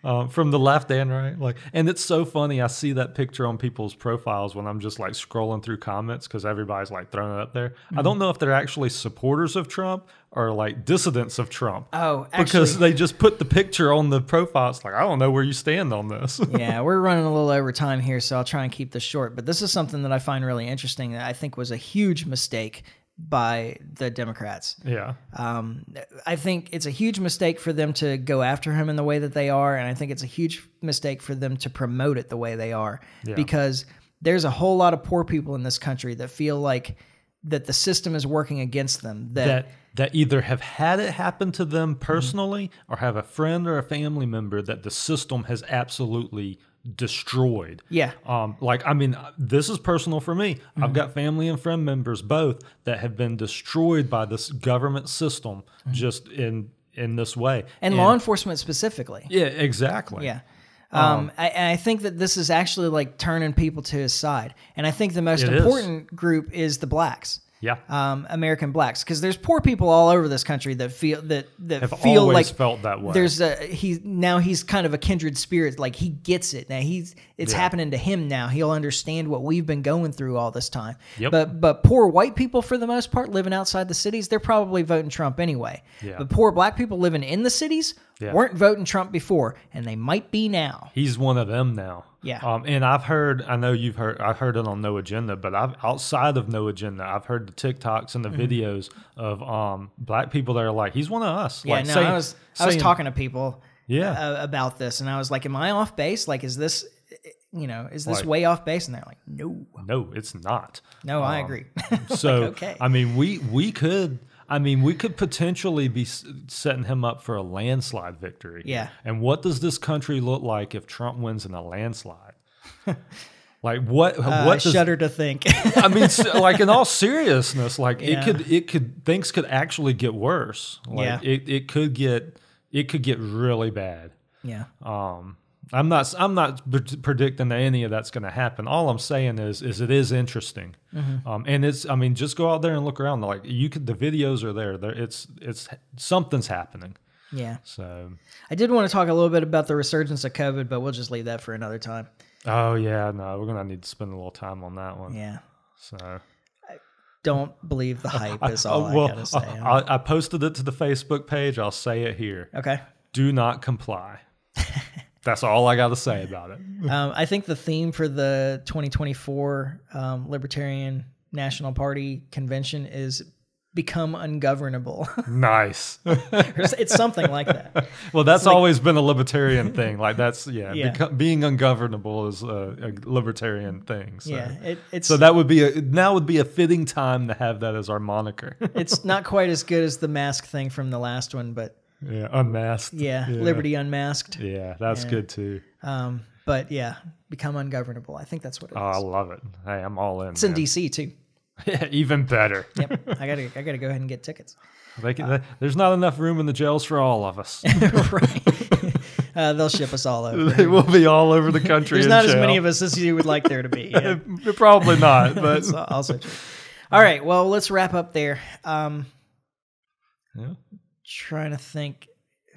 um, from the left and right. Like, and it's so funny. I see that picture on people's profiles when I'm just like scrolling through comments because everybody's like throwing it up there. I don't know if they're actually supporters of Trump or like dissidents of Trump. Oh, because they just put the picture on the profile. It's like I don't know where you stand on this. <laughs> yeah, we're running a little over time here, so I'll try and keep this short. But this is something that I find really interesting that I think was a huge mistake by the Democrats. yeah, Um, I think it's a huge mistake for them to go after him in the way that they are, and I think it's a huge mistake for them to promote it the way they are, Yeah. because there's a whole lot of poor people in this country that feel like that the system is working against them. That, that that either have had it happen to them Mm-hmm. personally or have a friend or a family member that the system has absolutely destroyed. yeah, Um, like, I mean, this is personal for me. Mm-hmm. I've got family and friend members both that have been destroyed by this government system just in in this way. Mm-hmm. and law enforcement specifically. yeah, exactly. Yeah. Um, I, and I think that this is actually like turning people to his side. And I think the most It is. important group is the blacks. Yeah. Um, American blacks, because there's poor people all over this country that feel that that Have feel always like felt that way. There's a he now he's kind of a kindred spirit. Like he gets it now. He's it's Yeah. happening to him now. He'll understand what we've been going through all this time. Yep. But but poor white people for the most part living outside the cities, they're probably voting Trump anyway. Yeah. But poor black people living in the cities Yeah. weren't voting Trump before, and they might be now. He's one of them now. Yeah. Um, and I've heard, I know you've heard, I've heard it on No Agenda, but I've outside of No Agenda, I've heard the TikToks and the Mm-hmm. videos of um black people that are like, he's one of us. Yeah, like no, saying- I was I was saying- talking to people Yeah. uh, about this, and I was like, "Am I off base? Like, is this, you know, is this Like- way off base?" And they're like, "No, No, it's not. no, I Um, agree." <laughs> So Like, okay, I mean, we we could. I mean, we could potentially be setting him up for a landslide victory. Yeah. And what does this country look like if Trump wins in a landslide? <laughs> like what? Uh, what does, shudder to think. I mean, <laughs> like in all seriousness, like Yeah. it could, it could, things could actually get worse. Like Yeah. it, it could get, it could get really bad. yeah. Um, I'm not, I'm not pre- predicting that any of that's going to happen. All I'm saying is, is it is interesting. Mm-hmm. Um, and it's, I mean, just go out there and look around. Like you could, the videos are there. There, it's, it's something's happening. Yeah. So, I did want to talk a little bit about the resurgence of COVID, but we'll just leave that for another time. oh yeah, no, we're gonna need to spend a little time on that one. Yeah. So. Don't believe the hype <laughs> is all Uh, well, I gotta say. I, I posted it to the Facebook page. I'll say it here. okay. Do not comply. <laughs> That's all I got to say about it. <laughs> Um, I think the theme for the 2024 um, Libertarian National Party convention is become ungovernable. <laughs> Nice. <laughs> it's something like that. well, that's always been a libertarian thing. Like that's yeah, Yeah. being ungovernable is a, a libertarian thing. So. Yeah, it, it's So that would be a now would be a fitting time to have that as our moniker. it's not quite as good as the mask thing from the last one, but yeah, unmasked. yeah, Liberty Unmasked. Yeah, that's good too. Um, but yeah, become ungovernable. I think that's what it is. Oh, I love it. Hey, I'm all in. it's in. DC too. <laughs> Yeah, even better. Yep, I gotta I gotta go ahead and get tickets. They can, they- there's not enough room in the jails for all of us. <laughs> right. <laughs> uh, they'll ship us all over. they will be all over the country. There's not as many of us as you would like there to be. Yeah. Probably not, but also true. All right, well, let's wrap up there. Um, yeah. Trying to think.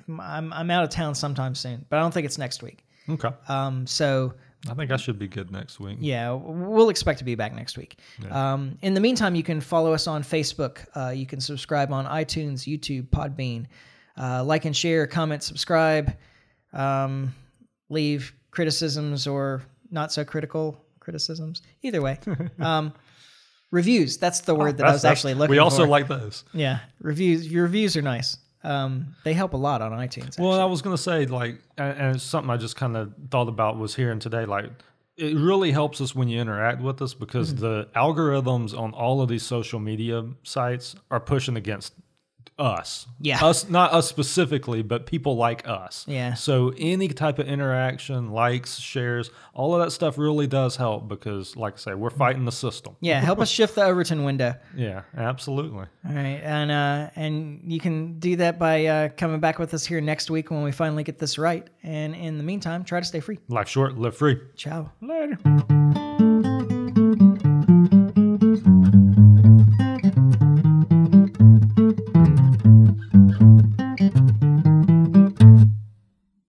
I'm I'm out of town sometime soon, but I don't think it's next week. okay. Um, so I think I should be good next week. yeah, we'll expect to be back next week. Um, in the meantime, you can follow us on Facebook. Uh, you can subscribe on iTunes, YouTube, Podbean. Uh, like and share, comment, subscribe. Um, leave criticisms or not so critical criticisms. Either way. <laughs> Um, reviews. That's the word that I was actually looking for. We also for. like those. Yeah, reviews. Your reviews are nice. Um, they help a lot on iTunes. Well, actually. I was gonna say like, and something I just kind of thought about was hearing today. Like, it really helps us when you interact with us because Mm-hmm. the algorithms on all of these social media sites are pushing against us. Yeah. us, not us specifically, but people like us. Yeah. So any type of interaction, likes, shares, all of that stuff really does help because, like I say, we're fighting the system. yeah, help us shift the Overton window. Yeah, absolutely. All right, and uh, and you can do that by uh, coming back with us here next week when we finally get this right. And in the meantime, try to stay free. Life short, live free. Ciao. Later.